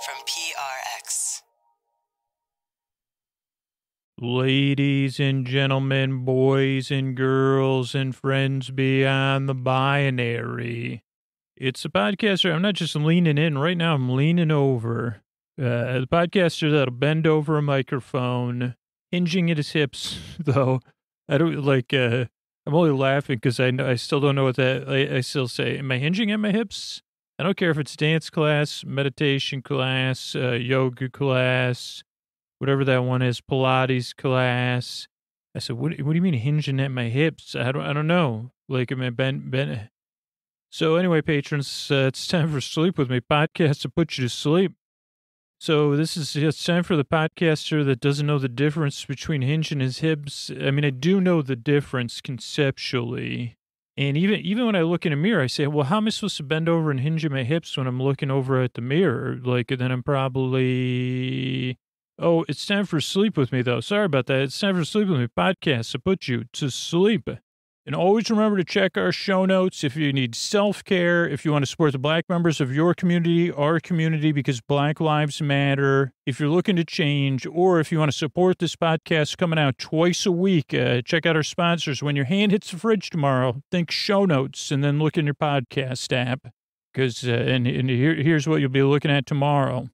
from PRX. Ladies and gentlemen, boys and girls, and friends beyond the binary. It's a podcaster. I'm not just leaning in. Right now, I'm leaning over. Uh, the podcaster that'll bend over a microphone, hinging at his hips, though. I don't like, uh, I'm only laughing because I, know, I still don't know what that, I, I still say, am I hinging at my hips? I don't care if it's dance class, meditation class, uh, yoga class, whatever that one is, Pilates class. I said, what, what do you mean hinging at my hips? I don't, I don't know. Like, I bent, bent? So anyway, patrons, uh, it's time for Sleep With Me podcast to put you to sleep. So this is, it's time for the podcaster that doesn't know the difference between hinging his hips. I mean, I do know the difference conceptually. And even even when I look in a mirror, I say, well, how am I supposed to bend over and hinge my hips when I'm looking over at the mirror? Like, then I'm probably Oh, it's time for sleep with me, though. Sorry about that. It's time for sleep with me podcast to put you to sleep. And always remember to check our show notes if you need self care, if you want to support the black members of your community, our community, because Black Lives Matter, if you're looking to change, or if you want to support this podcast coming out twice a week, uh, check out our sponsors. When your hand hits the fridge tomorrow, think show notes and then look in your podcast app. Because, uh, and, and here, here's what you'll be looking at tomorrow.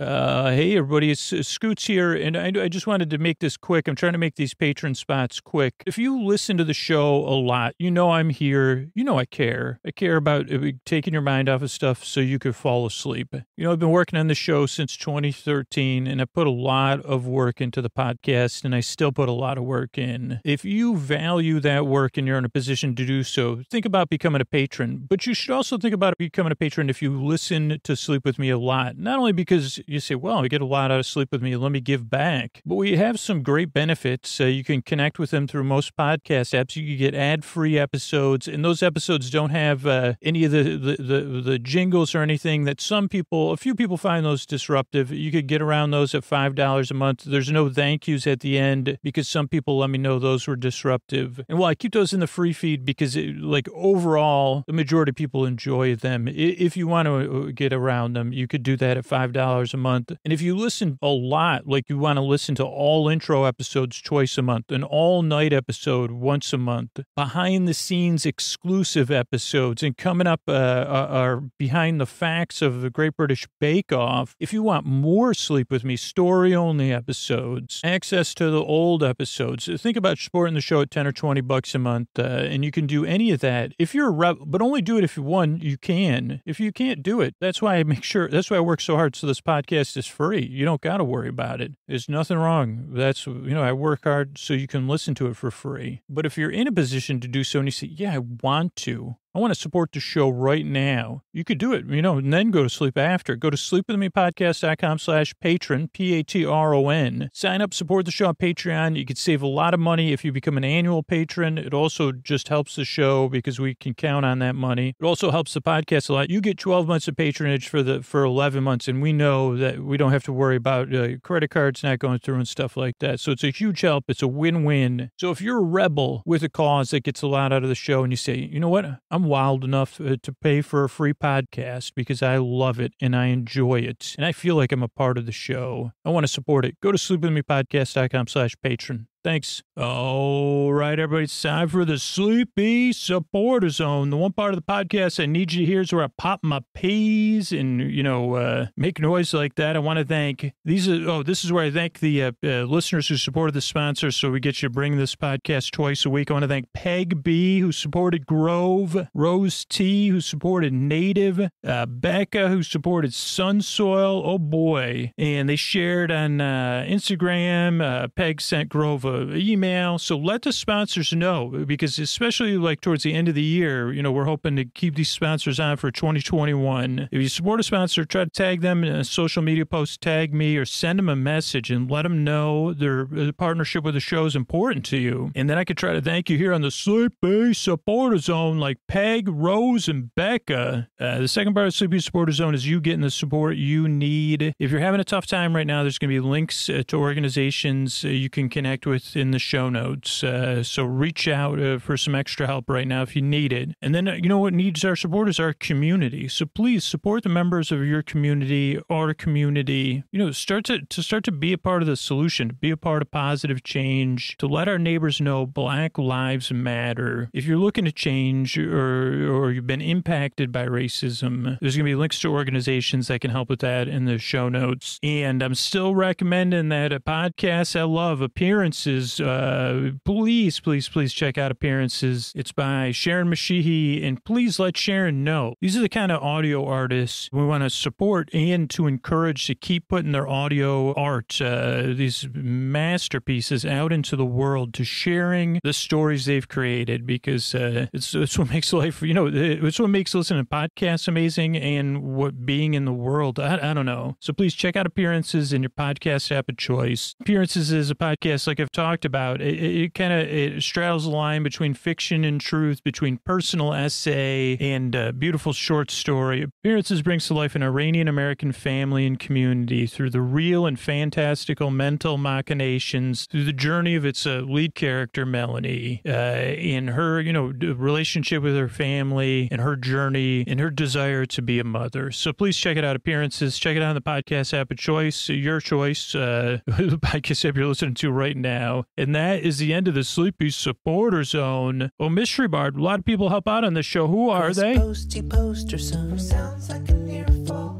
Uh, hey, everybody, it's Scoots here, and I, I just wanted to make this quick. I'm trying to make these patron spots quick. If you listen to the show a lot, you know I'm here. You know I care. I care about uh, taking your mind off of stuff so you could fall asleep. You know, I've been working on the show since 2013, and I put a lot of work into the podcast, and I still put a lot of work in. If you value that work and you're in a position to do so, think about becoming a patron. But you should also think about becoming a patron if you listen to Sleep With Me a lot, not only because you say, well, I get a lot out of sleep with me. Let me give back. But we have some great benefits. Uh, you can connect with them through most podcast apps. You can get ad free episodes, and those episodes don't have uh, any of the, the, the, the, jingles or anything that some people, a few people find those disruptive. You could get around those at $5 a month. There's no thank yous at the end because some people let me know those were disruptive. And well, I keep those in the free feed because, it, like, overall, the majority of people enjoy them. If you want to uh, get around them, you could do that at $5 a month. And if you listen a lot, like you want to listen to all intro episodes twice a month, an all night episode once a month, behind the scenes exclusive episodes, and coming up uh, uh are behind the facts of the Great British Bake Off. If you want more Sleep With Me story only episodes, access to the old episodes, think about supporting the show at 10 or 20 bucks a month, uh, and you can do any of that. If you're a rep, but only do it if you one, you can. If you can't do it, that's why I make sure, that's why I work so hard so this podcast podcast is free. You don't got to worry about it. There's nothing wrong. That's, you know, I work hard so you can listen to it for free. But if you're in a position to do so and you say, yeah, I want to, I want to support the show right now. You could do it, you know, and then go to sleep after. Go to sleepwithmepodcast.com slash patron, P-A-T-R-O-N. Sign up, support the show on Patreon. You could save a lot of money if you become an annual patron. It also just helps the show because we can count on that money. It also helps the podcast a lot. You get 12 months of patronage for the for 11 months, and we know that we don't have to worry about uh, credit cards not going through and stuff like that. So it's a huge help. It's a win-win. So if you're a rebel with a cause that gets a lot out of the show and you say, you know what, I'm I'm wild enough uh, to pay for a free podcast because I love it and I enjoy it. And I feel like I'm a part of the show. I want to support it. Go to sleepwithmepodcast.com slash patron. Thanks. All right, everybody, it's time for the Sleepy Supporter Zone. The one part of the podcast I need you to hear is where I pop my peas and, you know, uh, make noise like that. I want to thank these. Are, oh, this is where I thank the uh, uh, listeners who supported the sponsors so we get you to bring this podcast twice a week. I want to thank Peg B, who supported Grove, Rose T, who supported Native, uh, Becca, who supported Sunsoil. Oh, boy. And they shared on uh, Instagram. Uh, Peg sent Grove email. So let the sponsors know because especially like towards the end of the year, you know, we're hoping to keep these sponsors on for 2021. If you support a sponsor, try to tag them in a social media post, tag me or send them a message and let them know their uh, partnership with the show is important to you. And then I could try to thank you here on the Sleepy Supporter Zone like Peg, Rose, and Becca. Uh, the second part of Sleepy Supporter Zone is you getting the support you need. If you're having a tough time right now, there's going to be links uh, to organizations uh, you can connect with within the show notes. Uh, so reach out uh, for some extra help right now if you need it. And then, uh, you know what needs our support is our community. So please support the members of your community, our community. You know, start to, to start to be a part of the solution, to be a part of positive change, to let our neighbors know Black Lives Matter. If you're looking to change or, or you've been impacted by racism, there's going to be links to organizations that can help with that in the show notes. And I'm still recommending that a podcast I love, Appearances. Uh, please, please, please check out Appearances. It's by Sharon Mashihi, and please let Sharon know. These are the kind of audio artists we want to support and to encourage to keep putting their audio art, uh, these masterpieces, out into the world, to sharing the stories they've created because uh, it's, it's what makes life, you know, it's what makes listening to podcasts amazing and what being in the world. I, I don't know. So please check out Appearances in your podcast app of choice. Appearances is a podcast, like I've talked about. It, it, kind of it straddles the line between fiction and truth, between personal essay and uh, beautiful short story. Appearances brings to life an Iranian American family and community through the real and fantastical mental machinations, through the journey of its uh, lead character, Melanie, uh, in her, you know, relationship with her family and her journey and her desire to be a mother. So please check it out. Appearances. Check it out on the podcast app of choice, your choice, uh, the podcast app you're listening to right now. And that is the end of the Sleepy Supporter Zone. Oh, Mystery Bard. A lot of people help out on this show. Who are they? Posty poster son sounds like.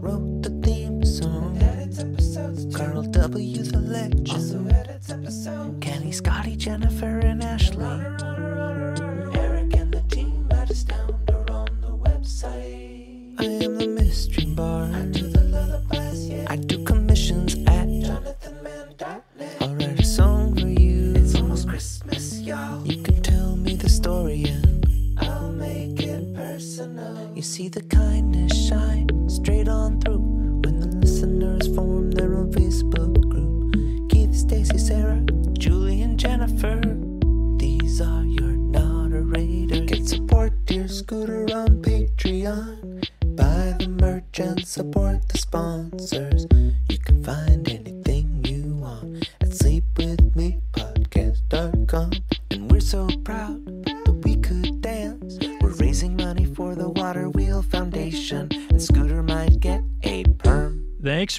Wrote the theme song. Edits episodes. Carl W. the legend. Also edits episodes. Kenny, Scotty, Jennifer, and Ashley. Eric and the team at Astound are on the website. I am the mystery bard. I do the lullabies, yeah. I do commissions Christmas, y'all. You can tell me the story and I'll make it personal. You see the kindness shine straight on through when the listeners form their own Facebook group. Keith, Stacy, Sarah,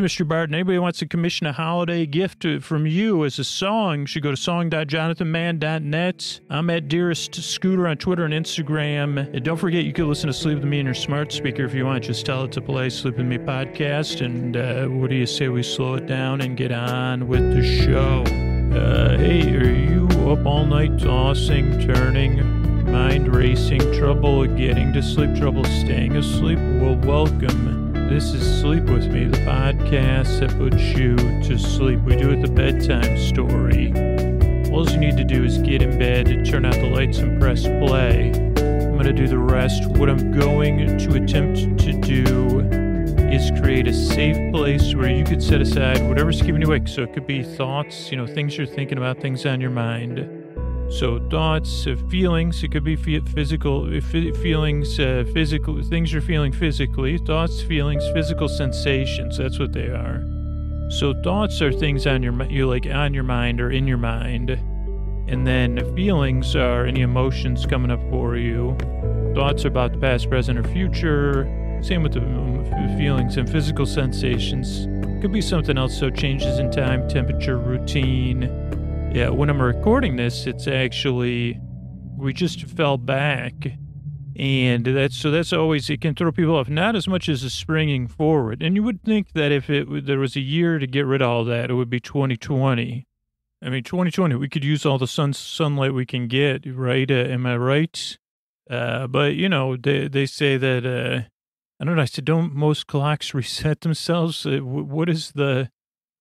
Mr. Barton. Anybody wants to commission a holiday gift to, from you as a song should go to song.jonathanmann.net. I'm at Dearest Scooter on Twitter and Instagram. And don't forget, you can listen to Sleep With Me in your smart speaker if you want. Just tell it to play Sleep With Me podcast. And uh, what do you say we slow it down and get on with the show? Uh, hey, are you up all night tossing, turning, mind racing, trouble getting to sleep, trouble staying asleep? Well, welcome. This is Sleep With Me, the podcast that puts you to sleep. We do it the bedtime story. All you need to do is get in bed, turn out the lights, and press play. I'm going to do the rest. What I'm going to attempt to do is create a safe place where you could set aside whatever's keeping you awake. So it could be thoughts, you know, things you're thinking about, things on your mind. So thoughts, uh, feelings. It could be physical uh, feelings, uh, physical things you're feeling physically. Thoughts, feelings, physical sensations. That's what they are. So thoughts are things on your you like on your mind or in your mind, and then feelings are any emotions coming up for you. Thoughts about the past, present, or future. Same with the um, feelings and physical sensations. Could be something else. So changes in time, temperature, routine. Yeah, when I'm recording this, it's actually we just fell back, and that's so that's always it can throw people off. Not as much as a springing forward, and you would think that if it there was a year to get rid of all that, it would be 2020. I mean, 2020, we could use all the sun sunlight we can get, right? Uh, am I right? Uh, but you know, they they say that uh, I don't know. I said, don't most clocks reset themselves? Uh, what is the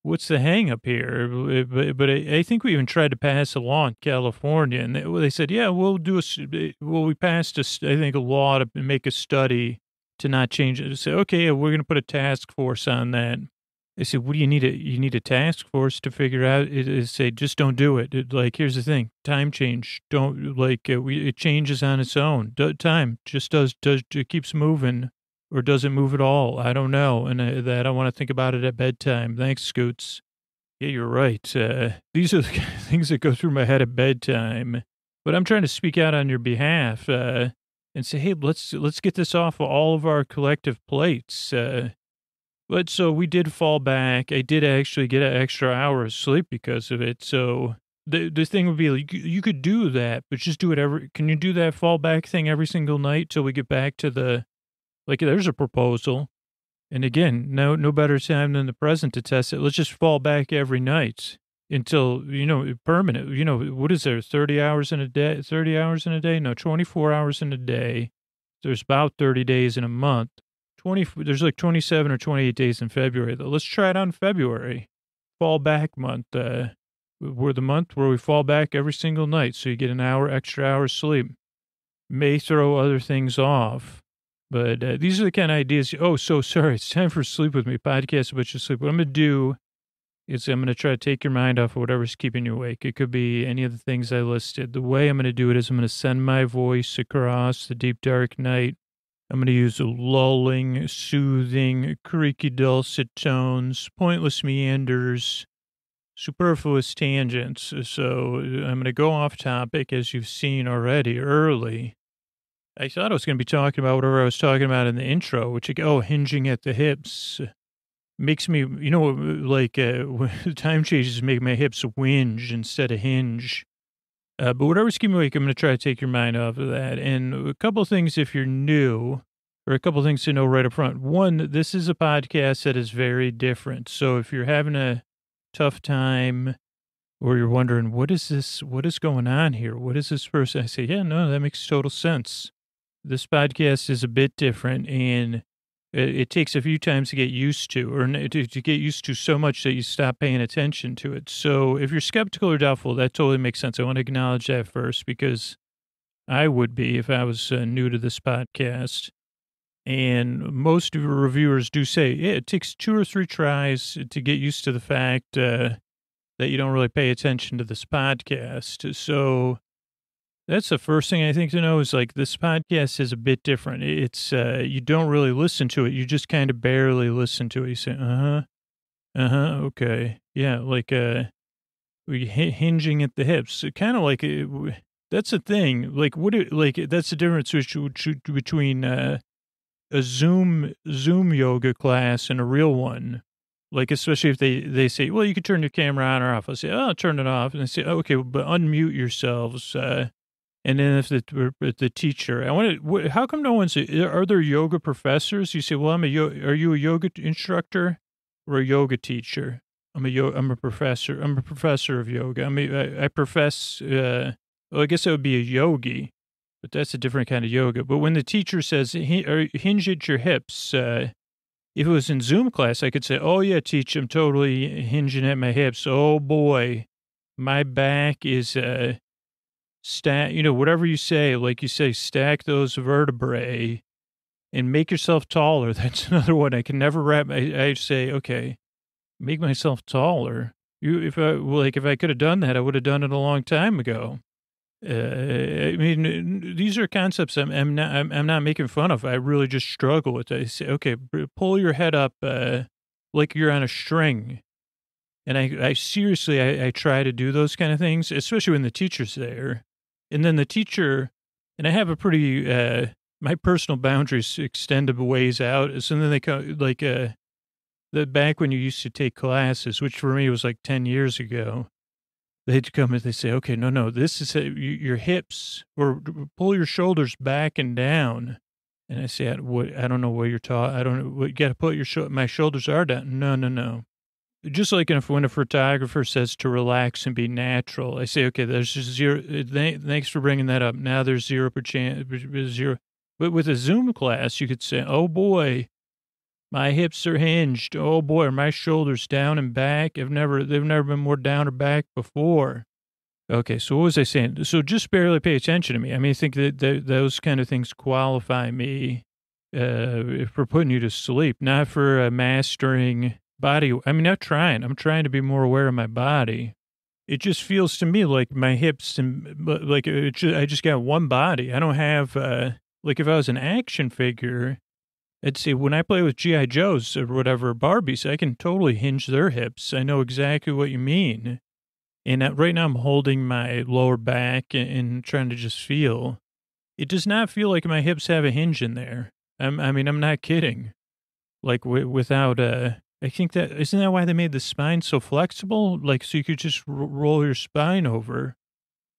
what's the hang up here? But, but I, think we even tried to pass a law in California, and they, they said, yeah, we'll do a, uh, well, we passed, a, I think, a law to make a study to not change it. To say, okay, we're going to put a task force on that. They said, what do you need? A, you need a task force to figure out? It say, just don't do it. It- Like, here's the thing: time change. Don't like uh, we, it changes on its own. Time just does does it keeps moving or does it move at all? I don't know. And uh, that I want to think about it at bedtime. Thanks, Scoots. Yeah, you're right. Uh, these are the kind of things that go through my head at bedtime. But I'm trying to speak out on your behalf uh, and say, hey, let's let's get this off of all of our collective plates. Uh, but so we did fall back. I did actually get an extra hour of sleep because of it. So the the thing would be like, you, you could do that, but just do it every. Can you do that fall back thing every single night till we get back to the like? There's a proposal. And again, no no better time than the present to test it. Let's just fall back every night until you know permanent. You know what is there? Thirty hours in a day? Thirty hours in a day? No, twenty four hours in a day. There's about thirty days in a month. Twenty. There's like twenty seven or twenty eight days in February. Though. Let's try it on February. Fall back month. Uh, we're the month where we fall back every single night, so you get an hour extra hour sleep. May throw other things off but uh, these are the kind of ideas. Oh, so sorry. It's time for Sleep With Me podcast about your sleep. What I'm going to do is I'm going to try to take your mind off of whatever's keeping you awake. It could be any of the things I listed. The way I'm going to do it is I'm going to send my voice across the deep, dark night. I'm going to use lulling, soothing, creaky, dulcet tones, pointless meanders, superfluous tangents. So I'm going to go off topic, as you've seen already early I thought I was going to be talking about whatever I was talking about in the intro, which, oh, hinging at the hips makes me, you know, like uh, time changes make my hips whinge instead of hinge. Uh, but whatever keeping me awake, I'm going to try to take your mind off of that. And a couple of things if you're new, or a couple things to know right up front. One, this is a podcast that is very different. So if you're having a tough time or you're wondering, what is this? What is going on here? What is this person? I say, yeah, no, that makes total sense this podcast is a bit different and it, it, takes a few times to get used to or to, to, get used to so much that you stop paying attention to it. So if you're skeptical or doubtful, that totally makes sense. I want to acknowledge that first because I would be if I was uh, new to this podcast. And most of your reviewers do say yeah, it takes two or three tries to get used to the fact uh, that you don't really pay attention to this podcast. So that's the first thing I think to know is like this podcast is a bit different. It's uh you don't really listen to it. You just kind of barely listen to it. You say, "Uh-huh. Uh-huh. Okay. Yeah, like uh we hinging at the hips. Kind of like uh, that's a thing. Like what it, like that's the difference between uh a Zoom Zoom yoga class and a real one. Like especially if they they say, "Well, you can turn your camera on or off." I say, "Oh, I'll turn it off." And they say, oh, "Okay, but unmute yourselves." Uh and then if the the teacher, I want to. How come no one's? Are there yoga professors? You say, well, I'm a. Are you a yoga instructor or a yoga teacher? I'm a yo. I'm a professor. I'm a professor of yoga. I mean, I, I profess. Uh, well, I guess that would be a yogi, but that's a different kind of yoga. But when the teacher says hinge at your hips, uh, if it was in Zoom class, I could say, "Oh yeah, teach. I'm totally hinging at my hips. Oh boy, my back is." Uh, stack, you know, whatever you say, like you say, stack those vertebrae and make yourself taller. That's another one I can never wrap. I, I say, okay, make myself taller. You, if I like, if I could have done that, I would have done it a long time ago. Uh, I mean, these are concepts I'm, I'm not, I'm, I'm, not making fun of. I really just struggle with. It. I say, okay, pull your head up, uh, like you're on a string. And I, I seriously, I, I try to do those kind of things, especially when the teacher's there. And then the teacher, and I have a pretty, uh, my personal boundaries extend a ways out. So then they come, like, uh, the back when you used to take classes, which for me was like 10 years ago, they'd come and they say, okay, no, no, this is a, your hips or pull your shoulders back and down. And I say, I, what, I don't know what you're taught. I don't know. what You got to put your, my shoulders are down. No, no, no just like if when a photographer says to relax and be natural, I say, okay, there's zero. Thanks for bringing that up. Now there's zero per chance, zero. But with a Zoom class, you could say, oh boy, my hips are hinged. Oh boy, are my shoulders down and back? I've never, they've never been more down or back before. Okay, so what was I saying? So just barely pay attention to me. I mean, I think that, that those kind of things qualify me uh, for putting you to sleep, not for uh, mastering body. I mean, not trying. I'm trying to be more aware of my body. It just feels to me like my hips and like just, I just got one body. I don't have uh, like if I was an action figure, I'd say when I play with GI Joes or whatever Barbies, I can totally hinge their hips. I know exactly what you mean. And uh, right now, I'm holding my lower back and, trying to just feel. It does not feel like my hips have a hinge in there. I'm, I mean, I'm not kidding. Like w- without uh, I think that isn't that why they made the spine so flexible, like so you could just r- roll your spine over.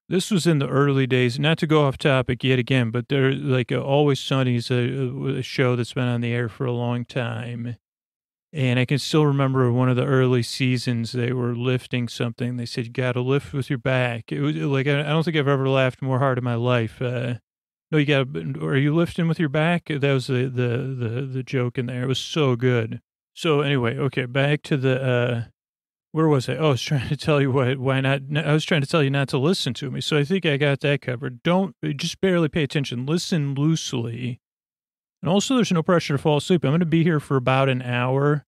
This was in the early days. Not to go off topic yet again, but they're like, uh, Always Sunny is a, a show that's been on the air for a long time. And I can still remember one of the early seasons, they were lifting something. They said, you got to lift with your back. It was like, I I don't think I've ever laughed more hard in my life. Uh, no, you got are you lifting with your back? That was the, the, the, the joke in there. It was so good. So anyway, okay, back to the, uh, where was I? Oh, I was trying to tell you why, why not. I was trying to tell you not to listen to me. So I think I got that covered. Don't, just barely pay attention. Listen loosely. And also, there's no pressure to fall asleep. I'm going to be here for about an hour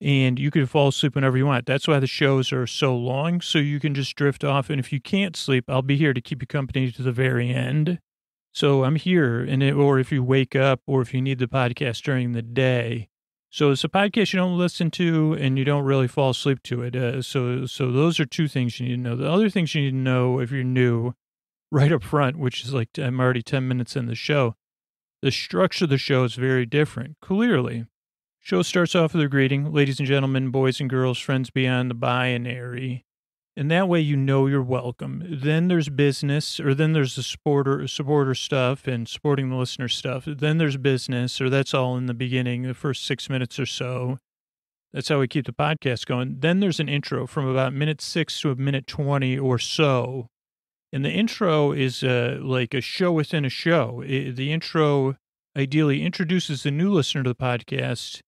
and you can fall asleep whenever you want. That's why the shows are so long, so you can just drift off. And if you can't sleep, I'll be here to keep you company to the very end. So I'm here, and it, or if you wake up, or if you need the podcast during the day. So it's a podcast you don't listen to, and you don't really fall asleep to it. Uh, so, so those are two things you need to know. The other things you need to know if you're new, right up front, which is like I'm already ten minutes in the show. The structure of the show is very different. Clearly, Show starts off with a greeting, ladies and gentlemen, boys and girls, friends beyond the binary. And that way you know you're welcome. Then there's business, or then there's the supporter supporter stuff and supporting the listener stuff. Then there's business, or that's all in the beginning, the first six minutes or so. That's how we keep the podcast going. Then there's an intro from about minute six to a minute 20 or so. And the intro is uh, like a show within a show. It, the intro ideally introduces the new listener to the podcast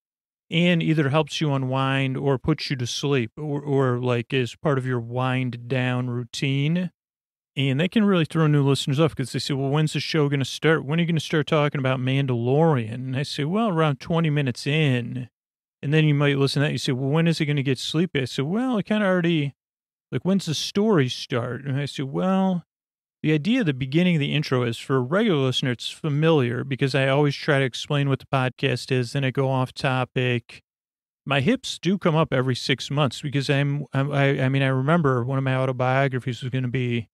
and either helps you unwind or puts you to sleep or, or like is part of your wind down routine. And that can really throw new listeners off because they say, well, when's the show going to start? When are you going to start talking about Mandalorian? And I say, well, around 20 minutes in. And then you might listen to that. You say, well, when is it going to get sleepy? I said, well, it kind of already, like, when's the story start? And I said, well, the idea at the beginning of the intro is for a regular listener, it's familiar because I always try to explain what the podcast is, then I go off topic. My hips do come up every six months because I'm, I'm I, I mean, I remember one of my autobiographies was going to be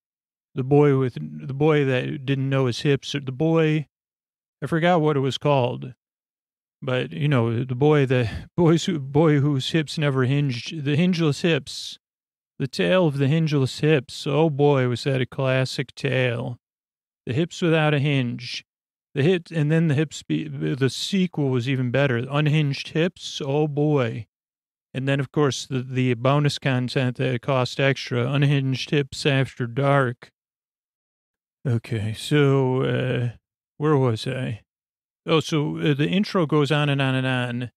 the boy with the boy that didn't know his hips, or the boy, I forgot what it was called, but you know, the boy, the boys who, boy whose hips never hinged, the hingeless hips. The tale of the hingeless hips. Oh boy, was that a classic tale. The hips without a hinge. The hit, and then the hips, the sequel was even better. Unhinged hips. Oh boy. And then, of course, the, the bonus content that cost extra. Unhinged hips after dark. Okay, so, uh, where was I? Oh, so uh, the intro goes on and on and on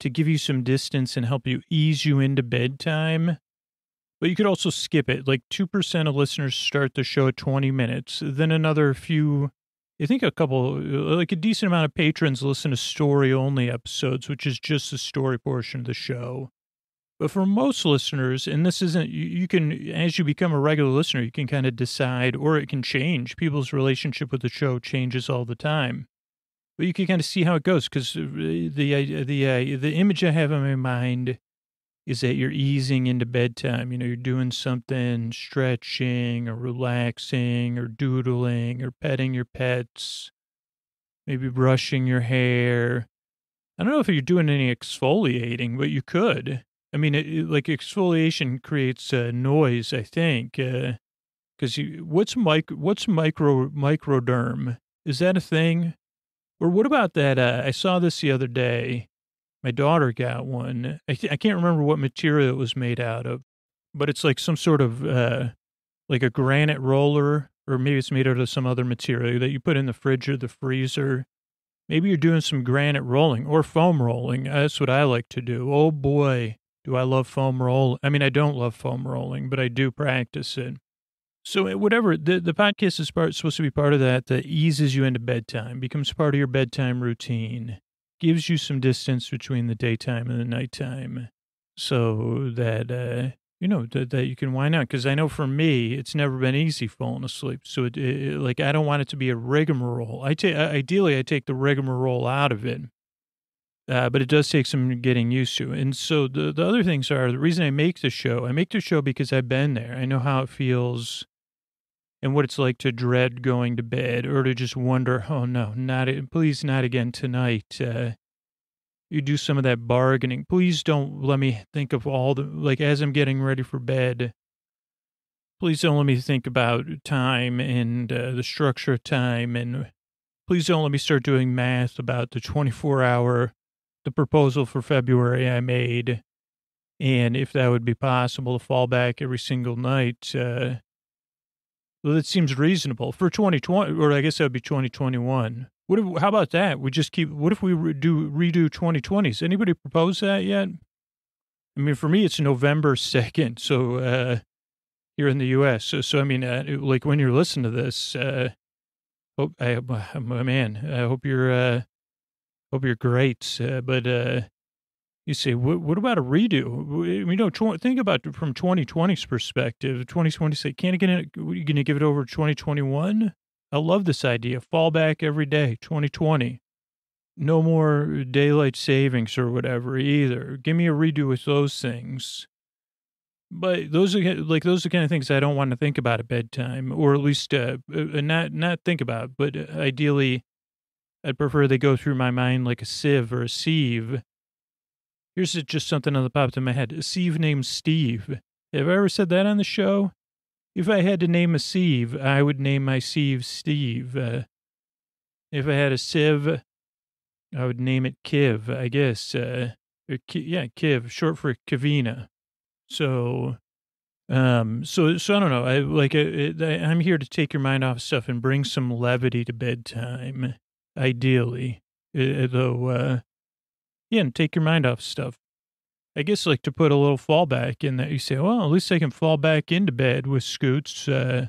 to give you some distance and help you ease you into bedtime. But you could also skip it. Like 2% of listeners start the show at 20 minutes. Then another few, I think a couple, uh, like a decent amount of patrons listen to story only episodes, which is just the story portion of the show. But for most listeners, and this isn't, you, can, as you become a regular listener, you can kind of decide, or it can change. People's relationship with the show changes all the time. But you can kind of see how it goes because uh, the, the, the, uh, the image I have in my mind is that you're easing into bedtime. You know, you're doing something, stretching or relaxing or doodling or petting your pets, maybe brushing your hair. I don't know if you're doing any exfoliating, but you could. I mean, it, it, like exfoliation creates uh, noise, I think. Because uh, what's mic, what's micro microderm? Is that a thing? Or what about that? Uh, I saw this the other day my daughter got one. I, th- I can't remember what material it was made out of, but it's like some sort of uh, like a granite roller, or maybe it's made out of some other material that you put in the fridge or the freezer. Maybe you're doing some granite rolling or foam rolling. That's what I like to do. Oh boy, do I love foam roll. I mean, I don't love foam rolling, but I do practice it. So uh, whatever the the podcast is part, supposed to be part of that that eases you into bedtime, becomes part of your bedtime routine gives you some distance between the daytime and the nighttime so that, uh, you know, that, that you can wind out. Cause I know for me, it's never been easy falling asleep. So it, it like, I don't want it to be a rigmarole. I take, ideally I take the rigmarole out of it. Uh, but it does take some getting used to. And so the, the other things are the reason I make the show, I make the show because I've been there. I know how it feels and what it's like to dread going to bed or to just wonder, oh no, not, please not again tonight. Uh, you do some of that bargaining. Please don't let me think of all the, like, as I'm getting ready for bed, please don't let me think about time and uh, the structure of time. And please don't let me start doing math about the 24 hour, the proposal for February I made. And if that would be possible to fall back every single night, uh, well, that seems reasonable for 2020, or I guess that would be 2021. What if, how about that? We just keep, what if we do redo 2020s? Anybody propose that yet? I mean, for me, it's November 2nd. So, uh, here in the U.S. So, so I mean, uh, like when you're listening to this, uh, hope I, my man, I hope you're, uh, hope you're great. Uh, but, uh, you say, what, about a redo? We don't think about from 2020's perspective. 2020 say, can't get? You going to give it over 2021? I love this idea. Fall back every day, 2020. No more daylight savings or whatever either. Give me a redo with those things. But those are like those are the kind of things I don't want to think about at bedtime, or at least uh, uh not not think about. But uh, ideally, I'd prefer they go through my mind like a sieve or a sieve Here's just something that popped in my head. A sieve named Steve. Have I ever said that on the show? If I had to name a sieve, I would name my sieve Steve. Uh, if I had a sieve, I would name it Kiv, I guess. Uh, yeah, Kiv, short for Kavina. So, um, so, so I don't know. I like, uh, I, I'm here to take your mind off stuff and bring some levity to bedtime, ideally. Uh, though, uh, yeah, and take your mind off stuff. I guess like to put a little fallback in that you say, well, at least I can fall back into bed with Scoots. Uh,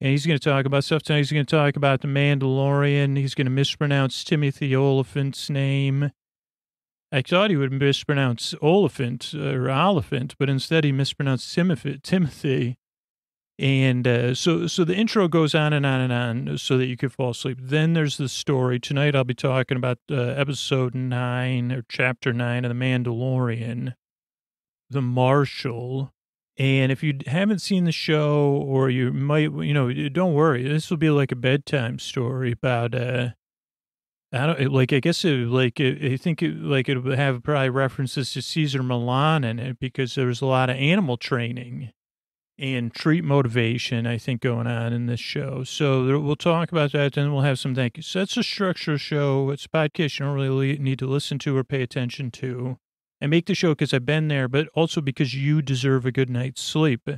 and he's going to talk about stuff tonight. He's going to talk about the Mandalorian. He's going to mispronounce Timothy Olyphant's name. I thought he would mispronounce Oliphant or Oliphant, but instead he mispronounced Timothy. Timothy. And uh, so, so the intro goes on and on and on so that you could fall asleep. Then there's the story. Tonight I'll be talking about uh, episode nine or chapter nine of The Mandalorian, The Marshal. And if you haven't seen the show or you might, you know, don't worry. This will be like a bedtime story about, uh, I don't like. I guess it, like I think it, like it would have probably references to Cesar Millan in it because there was a lot of animal training and treat motivation, I think, going on in this show. So we'll talk about that, and we'll have some thank yous. So that's a structure show. It's a podcast you don't really need to listen to or pay attention to. I make the show because I've been there, but also because you deserve a good night's sleep.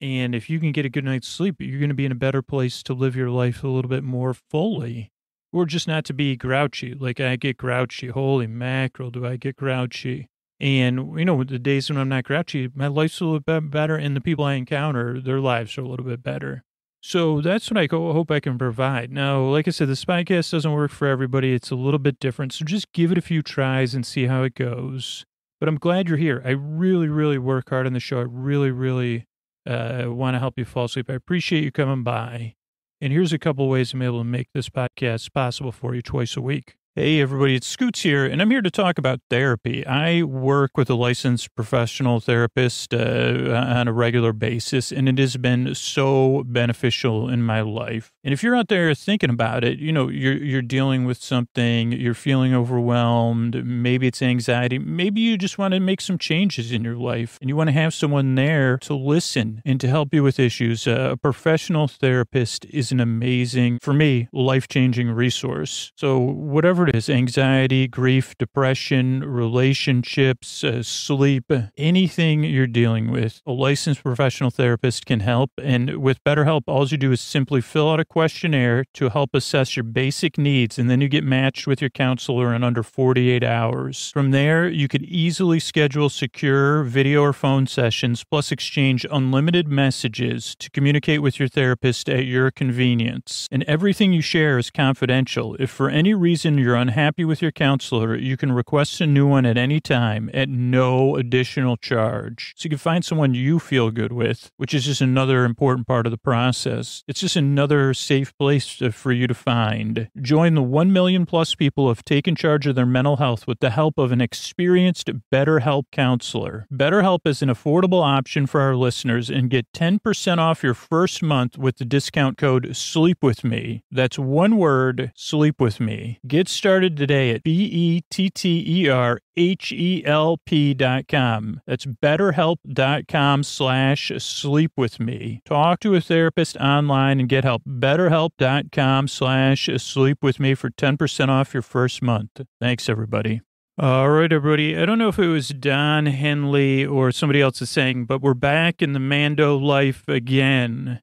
And if you can get a good night's sleep, you're going to be in a better place to live your life a little bit more fully. Or just not to be grouchy. Like I get grouchy. Holy mackerel, do I get grouchy? And, you know, the days when I'm not grouchy, my life's a little bit better, and the people I encounter, their lives are a little bit better. So that's what I hope I can provide. Now, like I said, this podcast doesn't work for everybody. It's a little bit different. So just give it a few tries and see how it goes. But I'm glad you're here. I really, really work hard on the show. I really, really uh, want to help you fall asleep. I appreciate you coming by. And here's a couple ways I'm able to make this podcast possible for you twice a week. Hey, everybody, it's Scoots here, and I'm here to talk about therapy. I work with a licensed professional therapist uh, on a regular basis, and it has been so beneficial in my life. And if you're out there thinking about it, you know, you're, you're dealing with something, you're feeling overwhelmed, maybe it's anxiety, maybe you just want to make some changes in your life, and you want to have someone there to listen and to help you with issues. Uh, a professional therapist is an amazing, for me, life changing resource. So, whatever is anxiety, grief, depression, relationships, uh, sleep, anything you're dealing with, a licensed professional therapist can help. And with BetterHelp, all you do is simply fill out a questionnaire to help assess your basic needs, and then you get matched with your counselor in under 48 hours. From there, you could easily schedule secure video or phone sessions, plus exchange unlimited messages to communicate with your therapist at your convenience. And everything you share is confidential. If for any reason you're you're unhappy with your counselor, you can request a new one at any time at no additional charge. So you can find someone you feel good with, which is just another important part of the process. It's just another safe place to, for you to find. Join the 1 million plus people who have taken charge of their mental health with the help of an experienced BetterHelp counselor. BetterHelp is an affordable option for our listeners and get 10% off your first month with the discount code SLEEP with me. That's one word, sleep with me. Get started today at B E T T E R H E L P dot com. That's betterhelp.com slash sleep with me. Talk to a therapist online and get help. Betterhelp.com slash sleep with me for 10% off your first month. Thanks, everybody. All right, everybody. I don't know if it was Don Henley or somebody else is saying, but we're back in the Mando life again.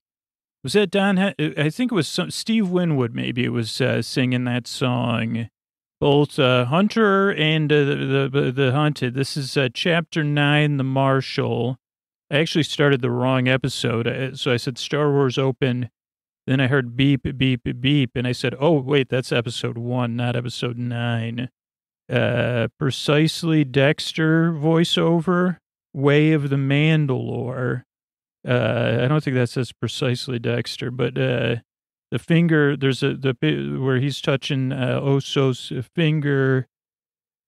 Was that Don? I think it was some, Steve Winwood. Maybe it was uh, singing that song. Both uh, Hunter and uh, the, the the hunted. This is uh, chapter nine, the Marshal. I actually started the wrong episode, uh, so I said Star Wars open. Then I heard beep beep beep, and I said, "Oh wait, that's episode one, not episode nine. Uh, precisely Dexter voiceover, Way of the Mandalore. Uh, I don't think that says precisely Dexter, but uh, the finger. There's a the where he's touching uh, Oso's finger.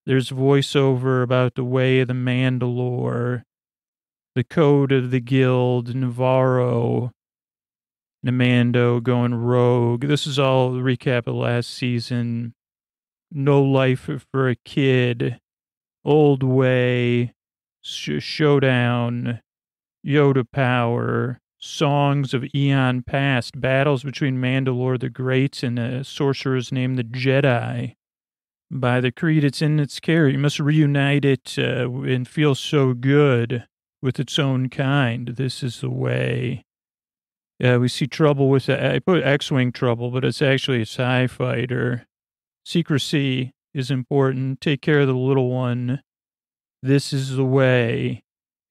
There's voiceover about the way of the Mandalore, the code of the guild, Nevarro, Namando going rogue. This is all recap of last season. No life for a kid, old way, sh- showdown, Yoda power, songs of eon past, battles between Mandalore the Great and a sorcerers named the Jedi. By the creed it's in its care, you must reunite it uh, and feel so good with its own kind. This is the way. Yeah, we see trouble with the, I put X-Wing trouble, but it's actually a TIE fighter. Secrecy is important. Take care of the little one. This is the way.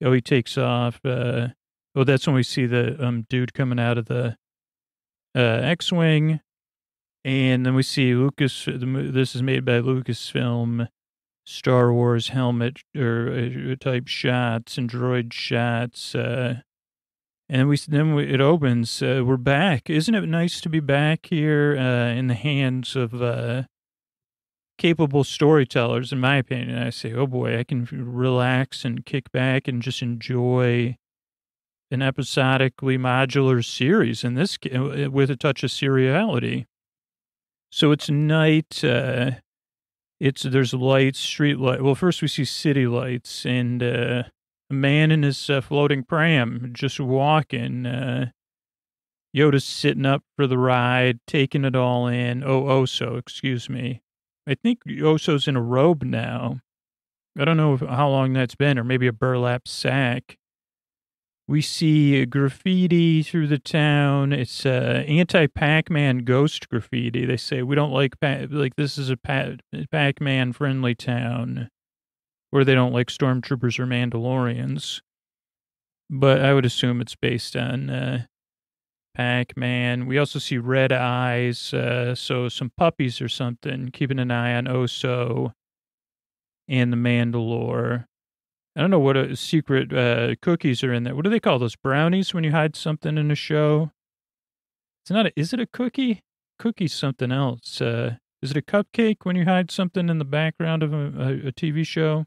Oh, he takes off. Uh, oh, that's when we see the um, dude coming out of the uh, X-wing, and then we see Lucas. This is made by Lucasfilm, Star Wars helmet or uh, type shots and droid shots. Uh, and we then we, it opens. Uh, we're back. Isn't it nice to be back here uh, in the hands of uh, capable storytellers, in my opinion. I say, oh boy, I can relax and kick back and just enjoy an episodically modular series in this uh, with a touch of seriality. So it's night. Uh, it's there's lights, street light. Well, first we see city lights and uh, a man in his uh, floating pram just walking. Uh, Yoda's sitting up for the ride, taking it all in. Oh, oh, so excuse me. I think Oso's in a robe now. I don't know if, how long that's been, or maybe a burlap sack. We see graffiti through the town. It's uh, anti-Pac-Man ghost graffiti. They say we don't like like this is a Pac-Man friendly town, where they don't like stormtroopers or Mandalorians. But I would assume it's based on uh, Pac-Man. We also see red eyes, uh, so some puppies or something. Keeping an eye on Oso and the Mandalore. I don't know what a secret uh, cookies are in there. What do they call those brownies when you hide something in a show? It's not. A, is it a cookie? Cookie's something else. Uh, is it a cupcake when you hide something in the background of a, a, a TV show?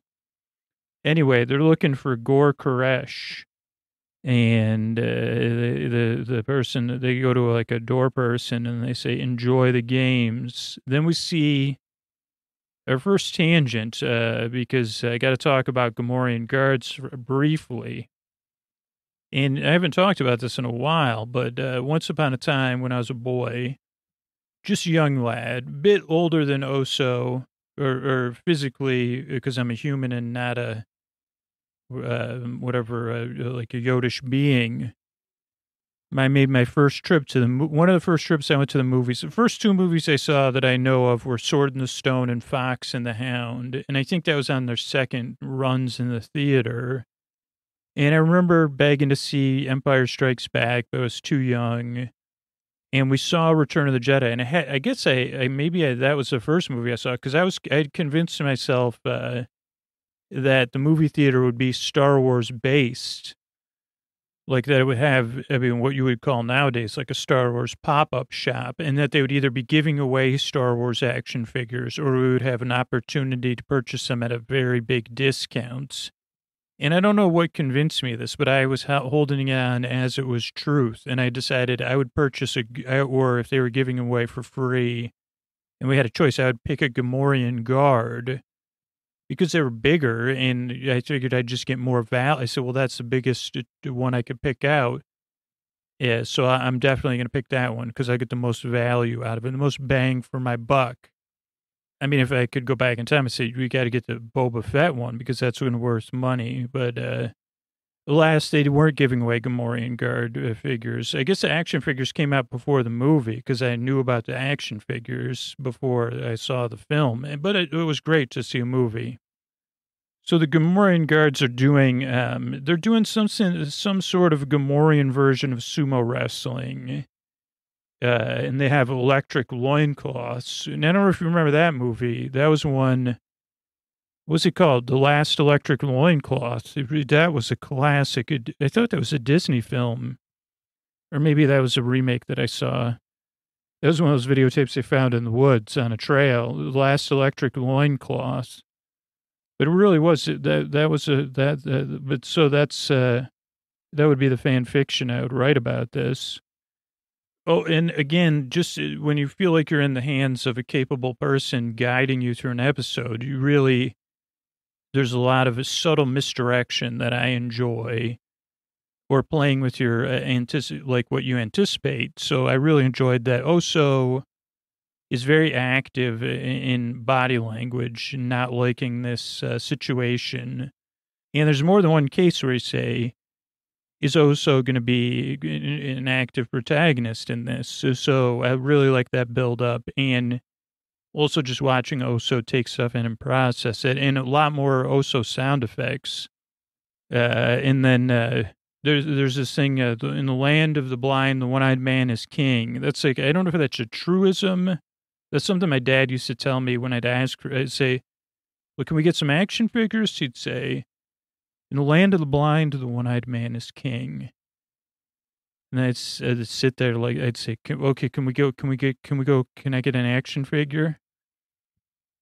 Anyway, they're looking for Gor Koresh and uh, the, the person they go to like a door person and they say enjoy the games. Then we see our first tangent uh, because I got to talk about Gamorrean guards briefly. And I haven't talked about this in a while, but uh, once upon a time when I was a boy, just a young lad, bit older than Oso, or, or physically because I'm a human and not a uh, whatever, uh, like a Yodish being. I made my first trip to the one of the first trips I went to the movies. The first two movies I saw that I know of were Sword in the Stone and Fox and the Hound, and I think that was on their second runs in the theater. And I remember begging to see Empire Strikes Back, but I was too young. and we saw Return of the Jedi, and I, had, I guess I, I maybe I, that was the first movie I saw because I was I convinced myself uh, that the movie theater would be Star Wars based, like that it would have I mean what you would call nowadays like a Star Wars pop up shop, and that they would either be giving away Star Wars action figures or we would have an opportunity to purchase them at a very big discount. And I don't know what convinced me of this, but I was holding on as it was truth. And I decided I would purchase a, uh, or if they were giving away for free, and we had a choice, I would pick a Gamorrean guard because they were bigger. And I figured I'd just get more value. I said, well, that's the biggest uh, one I could pick out. Yeah, so I'm definitely going to pick that one because I get the most value out of it, the most bang for my buck. I mean, if I could go back in time and say we got to get the Boba Fett one because that's going to worth money, but uh last they weren't giving away Gamorrean guard uh, figures. I guess the action figures came out before the movie because I knew about the action figures before I saw the film. But it, it was great to see a movie. So the Gamorrean guards are doing um they're doing some some sort of Gamorrean version of sumo wrestling uh, and they have electric loincloths. And I don't know if you remember that movie. That was one. What's it called? The Last Electric Loincloth. That was a classic. I thought that was a Disney film, or maybe that was a remake that I saw. That was one of those videotapes they found in the woods on a trail. The Last Electric Loincloth. But it really was that. That was a that. But so that's uh, that would be the fan fiction I would write about this. Oh, and again, just uh, when you feel like you're in the hands of a capable person guiding you through an episode, you really, there's a lot of a subtle misdirection that I enjoy or playing with your, uh, like what you anticipate. So I really enjoyed that. Oso is very active in body language not liking this uh, situation. And there's more than one case where you say, is also going to be an active protagonist in this. So, so I really like that build up and also just watching Oso take stuff in and process it and a lot more Oso sound effects. Uh, and then, uh, there's, there's this thing, uh, in the land of the blind, the one-eyed man is king. That's like, I don't know if that's a truism. That's something my dad used to tell me when I'd ask, I'd say, well, can we get some action figures? He'd say, in the land of the blind, the one-eyed man is king. And I'd, I'd sit there like I'd say, "Can- "Okay, can we go? Can we get? Can we go? Can I get an action figure?"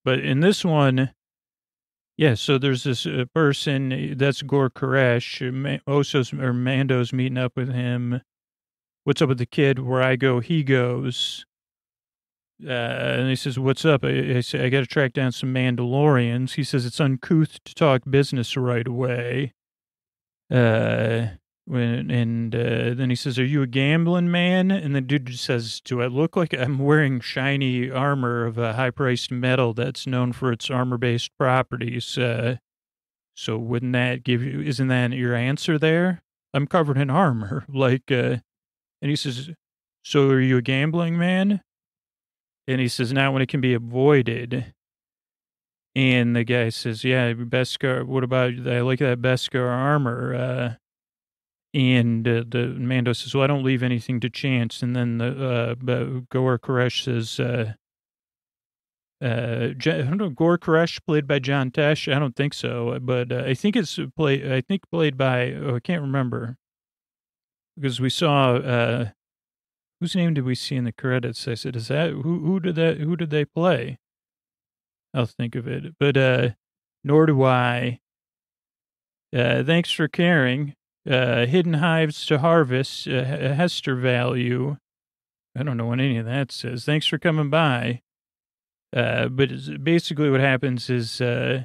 But in this one, yeah. So there's this uh, person uh, that's Gor Koresh. uh, Oso's or Mando's meeting up with him. What's up with the kid? Where I go, he goes. Uh, and he says, "What's up?" I, I say, "I got to track down some Mandalorians." He says, "It's uncouth to talk business right away." Uh, when and uh, then he says, "Are you a gambling man?" And the dude says, "Do I look like I'm wearing shiny armor of a high-priced metal that's known for its armor-based properties?" Uh, so wouldn't that give you? Isn't that your answer there? I'm covered in armor, like. Uh, and he says, "So are you a gambling man?" And he says, "Not when it can be avoided." And the guy says, "Yeah, Beskar. What about? I like that Beskar armor." Uh, and uh, the Mando says, "Well, I don't leave anything to chance." And then the uh, Gor Koresh says, uh, uh, I don't know, Gor Koresh played by John Tesh. I don't think so, but uh, I think it's played. I think played by. Oh, I can't remember because we saw. Uh, whose name did we see in the credits? I said, "Is that who? Who did that? Who did they play?" I'll think of it, but uh, nor do I. Uh, thanks for caring. Uh, hidden hives to harvest, uh, Hester value. I don't know what any of that says. Thanks for coming by. Uh, but basically, what happens is uh,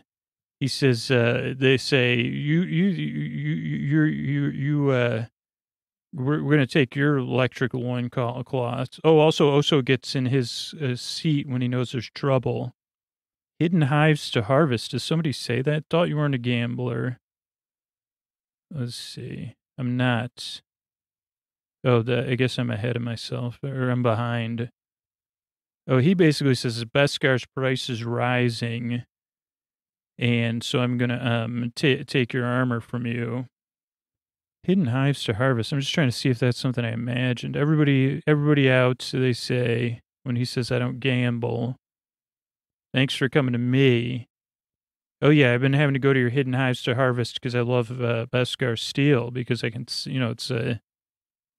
he says uh, they say you you you you you you uh, we're we're gonna take your electric loin cloth. Oh, also Oso gets in his uh, seat when he knows there's trouble. Hidden hives to harvest. Does somebody say that? Thought you weren't a gambler. Let's see. I'm not. Oh, the, I guess I'm ahead of myself, or I'm behind. Oh, he basically says the best Beskar's price is rising, and so I'm gonna um ta take your armor from you. Hidden hives to harvest. I'm just trying to see if that's something I imagined. Everybody, everybody out. They say when he says I don't gamble. Thanks for coming to me. Oh yeah, I've been having to go to your hidden hives to harvest because I love uh, Beskar steel because I can, you know, it's uh,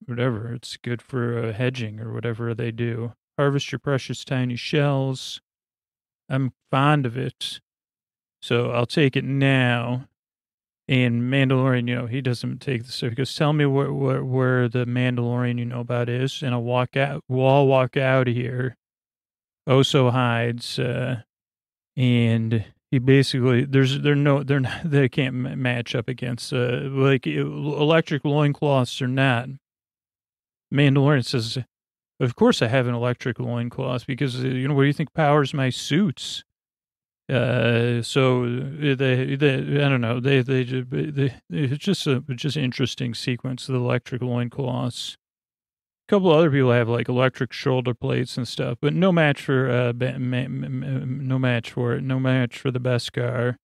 whatever. It's good for uh, hedging or whatever they do. Harvest your precious tiny shells. I'm fond of it, so I'll take it now. And Mandalorian, you know, he doesn't take the stuff. He goes, "Tell me where, where where the Mandalorian you know about is," and I'll walk out. We'll all walk out of here. Oso hides, uh, and he basically there's they're no they're not, they can't match up against uh, like electric loincloths or not. Mandalorian says, "Of course I have an electric loincloth because uh, you know what do you think powers my suits?" Uh, so uh, they, they, I don't know, they, they, they, it's just a, just interesting sequence, the electric loincloths. A couple other people have like electric shoulder plates and stuff, but no match for, uh, no match for it, no match for the Beskar.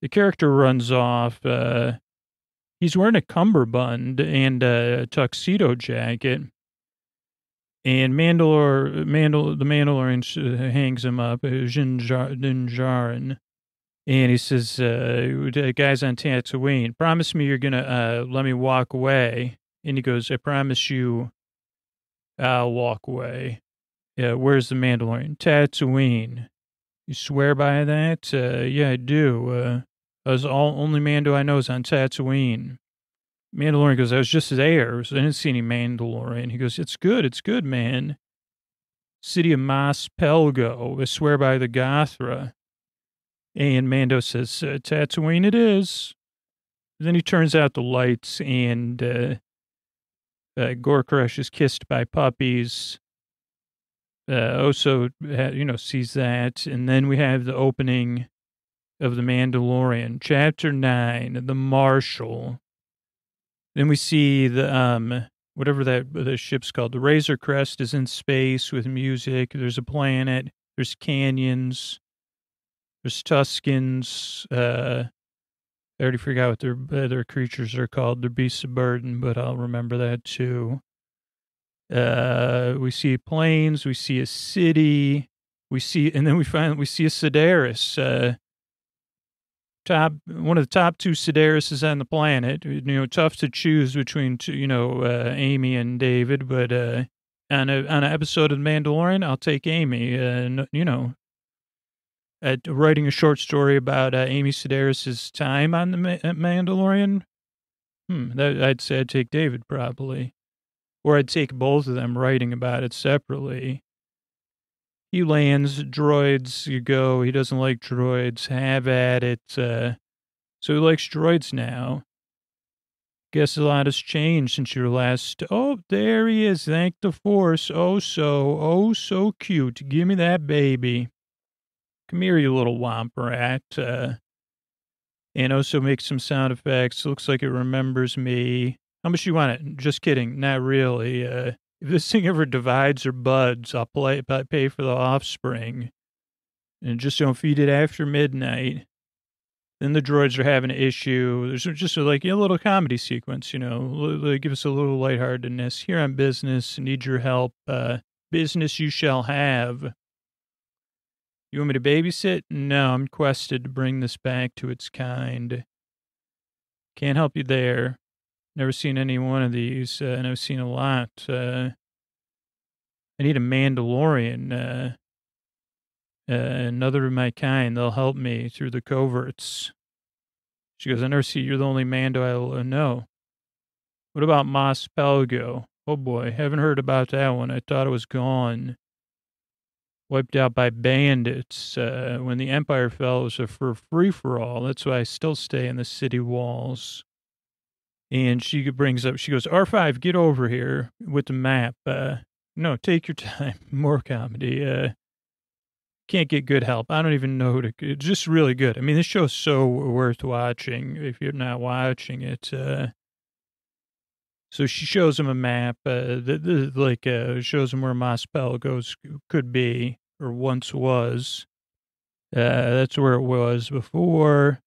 The character runs off, uh, he's wearing a cummerbund and a tuxedo jacket. And Mandalore, Mandal, the Mandalorian sh- hangs him up, uh, Djarin. And he says, uh, guys on Tatooine, promise me you're going to uh, let me walk away. And he goes, I promise you I'll walk away. Yeah, where's the Mandalorian? Tatooine. You swear by that? Uh, yeah, I do. Uh, that's all only Mando I know is on Tatooine. Mandalorian goes, I was just there, so I didn't see any Mandalorian. He goes, It's good, it's good, man. City of Mos Pelgo. I swear by the Gothra. And Mando says, uh, Tatooine it is. Then he turns out the lights, and uh, uh, Gor Koresh is kissed by puppies. Uh, Oso, you know, sees that. And then we have the opening of The Mandalorian, Chapter 9, The Marshal. Then we see the um whatever that the ship's called. The Razor Crest is in space with music. There's a planet. There's canyons. There's Tuskens. Uh, I already forgot what their their creatures are called. They're beasts of burden, but I'll remember that too. Uh, we see planes. We see a city. We see, and then we find we see a Sedaris. Uh, top one of the top two Sedaris on the planet. You know, tough to choose between two, you know uh, Amy and David, but uh, on a on an episode of The Mandalorian, I'll take Amy. Uh, you know, at writing a short story about uh, Amy Sedaris's time on the Ma- uh, Mandalorian. Hmm, that, I'd say I'd take David probably, or I'd take both of them writing about it separately. He lands droids. You go. He doesn't like droids. Have at it. Uh, so he likes droids now. Guess a lot has changed since your last. Oh, there he is. Thank the force. Oh, so, oh, so cute. Give me that baby. Come here, you little womp rat. Uh, and also make some sound effects. Looks like it remembers me. How much you want it? Just kidding. Not really. Uh, if this thing ever divides or buds, I'll play, pay for the offspring. And just don't feed it after midnight. Then the droids are having an issue. There's just like a little comedy sequence, you know, give us a little lightheartedness. Here on business, need your help. Uh, business you shall have. You want me to babysit? No, I'm quested to bring this back to its kind. Can't help you there. Never seen any one of these, uh, and I've seen a lot. Uh, I need a Mandalorian, uh, uh, another of my kind. They'll help me through the coverts. She goes, I never see you're the only Mando I know. What about Mos Pelgo? Oh boy, haven't heard about that one. I thought it was gone. Wiped out by bandits. Uh, when the Empire fell, it was a free for all. That's why I still stay in the city walls. And she brings up, she goes, R5, get over here with the map. Uh, no, take your time. More comedy. Uh, can't get good help. I don't even know who to, it's just really good. I mean, this show's so worth watching if you're not watching it. Uh, so she shows him a map, uh, the, the, like, uh, shows him where Mospel goes, could be, or once was. Uh, that's where it was before.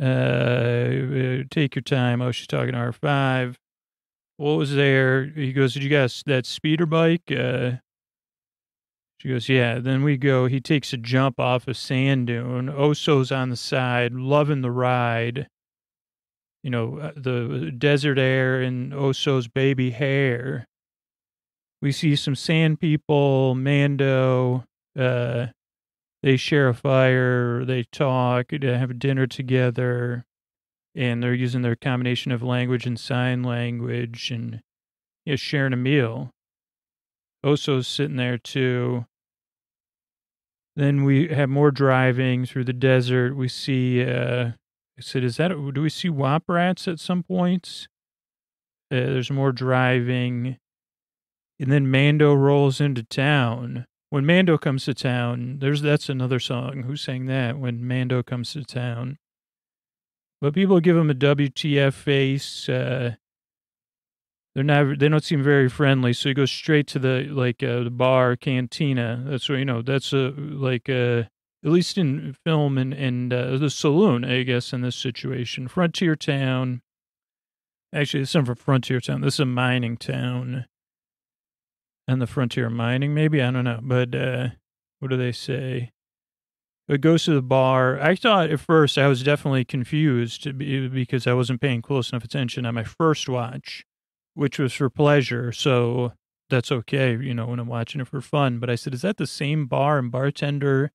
Uh, uh, take your time. Oh, she's talking to R5. What was there? He goes, Did you guys that speeder bike? Uh, she goes, Yeah. Then we go, he takes a jump off a sand dune. Oso's on the side, loving the ride. You know, uh, the desert air and Oso's baby hair. We see some sand people, Mando, uh, they share a fire, they talk, they have dinner together, and they're using their combination of language and sign language and you know, sharing a meal. Oso's sitting there too. Then we have more driving through the desert. We see, uh, I said, is that, do we see womp rats at some points? Uh, there's more driving. And then Mando rolls into town when Mando comes to town, there's that's another song. Who sang that? When Mando comes to town. But people give him a WTF face. Uh, they're not. They don't seem very friendly. So he goes straight to the like uh, the bar cantina. That's what you know. That's a like uh, at least in film and and uh, the saloon. I guess in this situation, frontier town. Actually, it's not from frontier town. This is a mining town and the frontier mining, maybe. I don't know. But uh, what do they say? It goes to the bar. I thought at first I was definitely confused because I wasn't paying close enough attention on my first watch, which was for pleasure. So that's okay, you know, when I'm watching it for fun. But I said, is that the same bar and bartender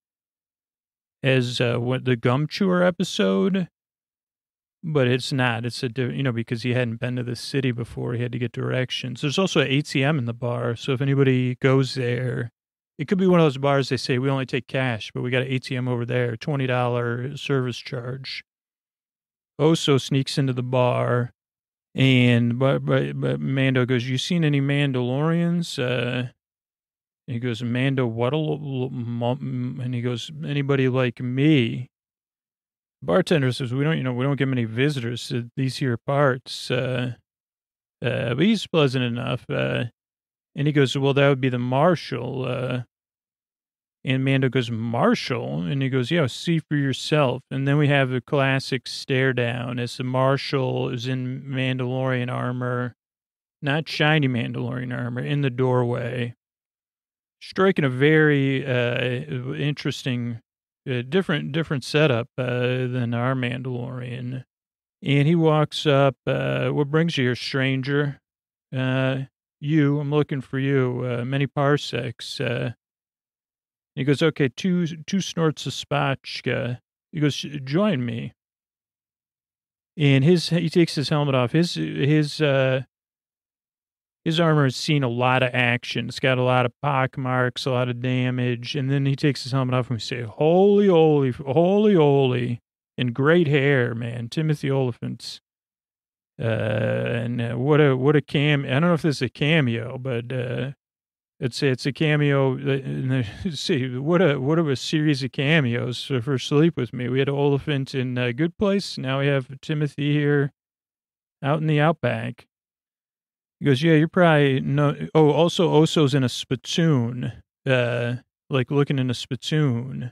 as uh, what the gum chewer episode? But it's not. It's a you know because he hadn't been to the city before, he had to get directions. There's also an ATM in the bar, so if anybody goes there, it could be one of those bars they say we only take cash, but we got an ATM over there, twenty dollar service charge. Oso sneaks into the bar, and but but, but Mando goes, "You seen any Mandalorians?" Uh, he goes, "Mando what?" A and he goes, "Anybody like me?" Bartender says we don't you know we don't get many visitors to these here parts uh uh but he's pleasant enough uh and he goes well that would be the marshal uh and Mando goes, Marshal? And he goes, yeah, see for yourself. And then we have a classic stare down as the Marshal is in Mandalorian armor, not shiny Mandalorian armor, in the doorway, striking a very uh, interesting a different different setup uh, than our Mandalorian. And he walks up. Uh, what brings you here, stranger? Uh, you. I'm looking for you. Uh, many parsecs. Uh, he goes, okay, two two snorts of spotchka. He goes, join me. And his he takes his helmet off. His his uh his armor has seen a lot of action. It's got a lot of pock marks, a lot of damage. And then he takes his helmet off and we say, Holy, holy, holy, holy. And great hair, man. Timothy Olyphant's. Uh, and uh, what a, what a cam. I don't know if this is a cameo, but, uh, it's, it's a cameo. Uh, see, what a, what a series of cameos for, for Sleep With Me. We had Olyphant in a Good Place. Now we have Timothy here out in the Outback. Goes, yeah, you're probably no. Oh, also Oso's in a spittoon, uh, like looking in a spittoon.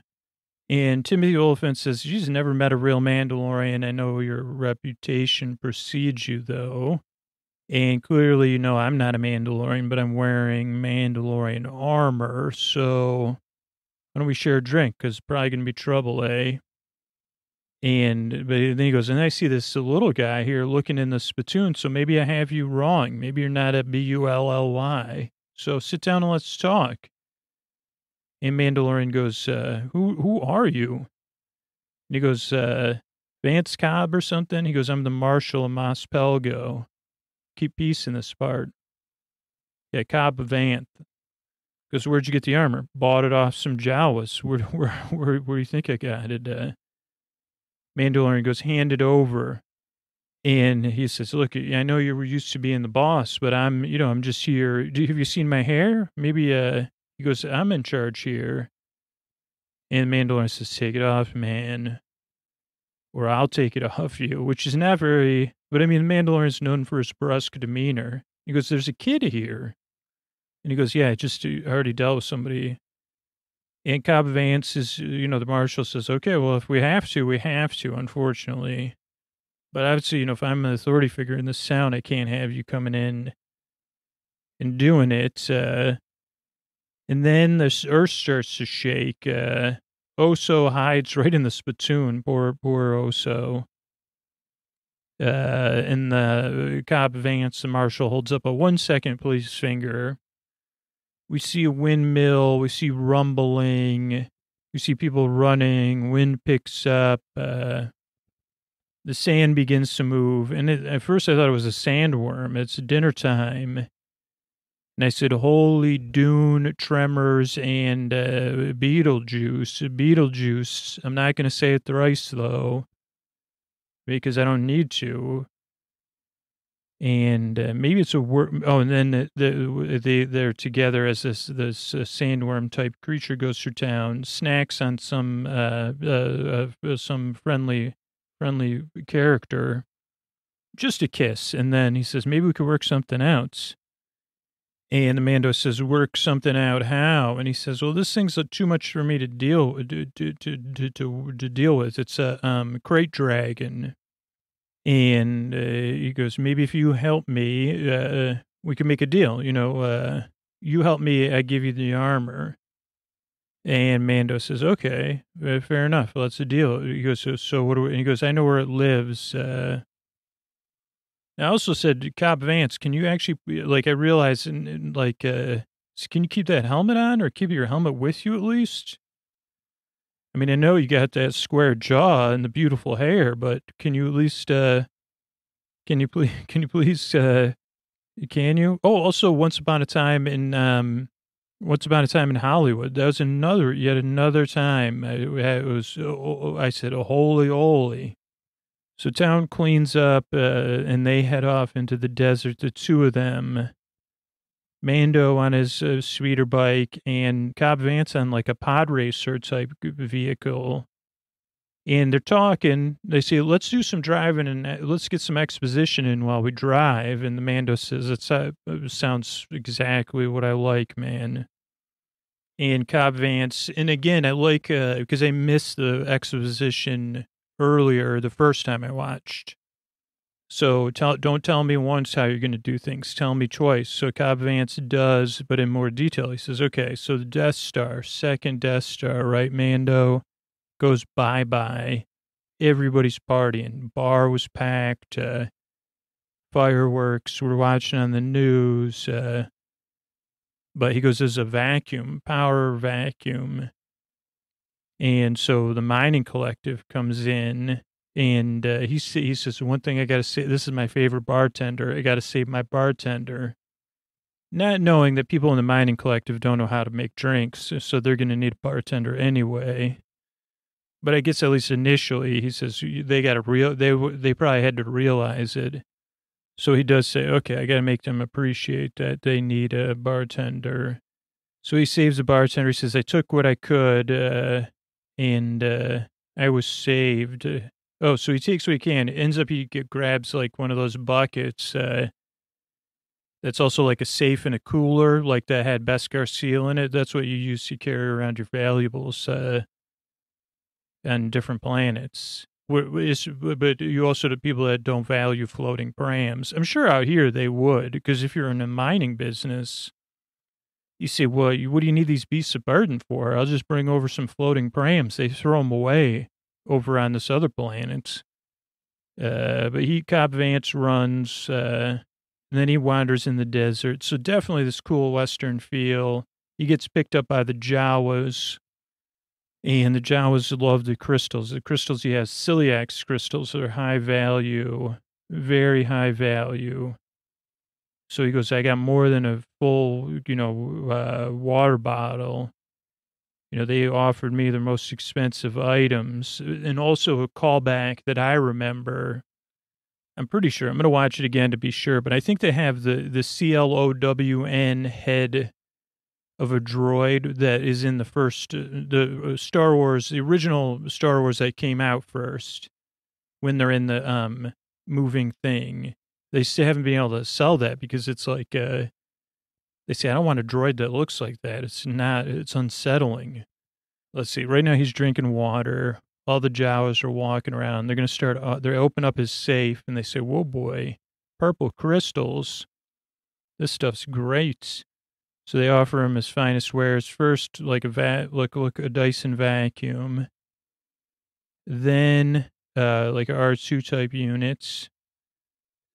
And Timothy Olyphant says, she's never met a real Mandalorian. I know your reputation precedes you, though. And clearly, you know, I'm not a Mandalorian, but I'm wearing Mandalorian armor. So why don't we share a drink? Because probably going to be trouble, eh? And but then he goes, and I see this little guy here looking in the spittoon. So maybe I have you wrong. Maybe you're not a B U L L Y. So sit down and let's talk. And Mandalorian goes, uh, who who are you? And he goes, uh, Vance Cobb or something. He goes, I'm the Marshal of Mos Pelgo. Keep peace in this part. Yeah, Cobb Vanth. Goes, where'd you get the armor? Bought it off some Jawas. Where where where, where do you think I got it? Uh, Mandalorian goes, hand it over. And he says, look, I know you were used to being the boss, but I'm, you know, I'm just here. Do, have you seen my hair? Maybe, uh, he goes, I'm in charge here. And Mandalorian says, take it off, man. Or I'll take it off you, which is not very, but I mean, Mandalorian's known for his brusque demeanor. He goes, there's a kid here. And he goes, yeah, just I already dealt with somebody And Cobb Vance is, you know, the marshal says, okay, well, if we have to, we have to, unfortunately. But obviously, you know, if I'm an authority figure in this town, I can't have you coming in and doing it. Uh, and then the earth starts to shake. Uh, Oso hides right in the spittoon. Poor, poor Oso. Uh, and the Cobb Vance, the marshal, holds up a one second police finger. We see a windmill. We see rumbling. We see people running. Wind picks up. Uh, the sand begins to move. And it, at first I thought it was a sandworm. It's dinner time. And I said, Holy Dune, Tremors, and uh, Beetlejuice. Beetlejuice. I'm not going to say it thrice, though, because I don't need to. And uh, maybe it's a worm. Oh, and then the, the, they, they're together as this, this uh, sandworm type creature goes through town, snacks on some, uh, uh, uh, some friendly, friendly character. Just a kiss. And then he says, maybe we could work something out. And the Mando says, "Work something out. How?" And he says, "Well, this thing's too much for me to deal to to to to, to deal with. It's a um, krayt dragon." And uh, he goes, "Maybe if you help me, uh, we can make a deal. You know, uh, you help me, I give you the armor." And Mando says, "Okay, uh, fair enough. Well, that's a deal." He goes, "So, so what do we?" And he goes, "I know where it lives." Uh, I also said, Cobb Vance, can you actually, like, I realize, like, uh, can you keep that helmet on or keep your helmet with you at least? I mean, I know you got that square jaw and the beautiful hair, but can you at least, uh, can you please, can you please, uh, can you? Oh, also, once upon a time in, um, once upon a time in Hollywood, that was another, yet another time. It was, oh, I said, oh, holy, holy. So town cleans up uh, and they head off into the desert, the two of them. Mando on his uh, bike and Cobb Vance on like a pod racer type vehicle. And they're talking. They say, let's do some driving and uh, let's get some exposition in while we drive. And the Mando says, it uh, sounds exactly what I like, man. And Cobb Vance, and again, I like, because uh, I missed the exposition earlier the first time I watched. So tell, don't tell me once how you're going to do things. Tell me twice. So Cobb Vance does, but in more detail. He says, okay, so the Death Star, second Death Star, right? Mando goes bye bye. Everybody's partying. Bar was packed. Uh, fireworks. We're watching on the news. Uh, but he goes, there's a vacuum, power vacuum. And so the mining collective comes in and uh, he, he says, one thing I got to say, this is my favorite bartender. I got to save my bartender. Not knowing that people in the mining collective don't know how to make drinks, so they're going to need a bartender anyway. But I guess at least initially, he says they got to real they they probably had to realize it. So he does say, okay, I got to make them appreciate that they need a bartender. So he saves the bartender. He says, I took what I could. Uh, and uh, I was saved. Oh, so he takes what he can. Ends up he get, grabs like one of those buckets. Uh, that's also like a safe and a cooler, like that had Beskar seal in it. That's what you use to carry around your valuables uh, on different planets. But you also the people that don't value floating prams. I'm sure out here they would, because if you're in a mining business, you say, well, what do you need these beasts of burden for? I'll just bring over some floating prams. They throw them away over on this other planet. Uh, but he, Cobb Vance runs, uh, and then he wanders in the desert. So definitely this cool Western feel. He gets picked up by the Jawas, and the Jawas love the crystals. The crystals he has, Ciliax crystals, are high value, very high value. So he goes, I got more than a full, you know, uh, water bottle. You know, they offered me the most expensive items and also a callback that I remember. I'm pretty sure I'm going to watch it again to be sure, but I think they have the, the CLOWN head of a droid that is in the first, uh, the uh, Star Wars, the original Star Wars that came out first when they're in the um, moving thing they still haven't been able to sell that because it's like uh, they say I don't want a droid that looks like that. It's not. It's unsettling. let's see. Right now he's drinking water. All the Jawas are walking around. They're going to start, uh, they open up his safe and they say, whoa, boy, purple crystals. This stuff's great. So they offer him his finest wares. First, like a va- look, look, a Dyson vacuum. Then, uh, like R2 type units.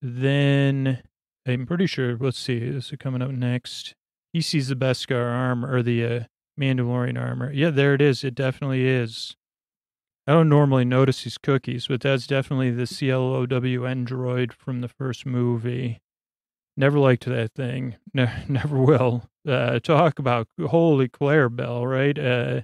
Then, I'm pretty sure, let's see, this is coming up next. He sees the Beskar armor, or the uh, Mandalorian armor. Yeah, there it is. It definitely is. I don't normally notice these cookies, but that's definitely the CLOW android from the first movie. Never liked that thing. Ne- never will. Uh, talk about holy Clarabelle, right? Uh,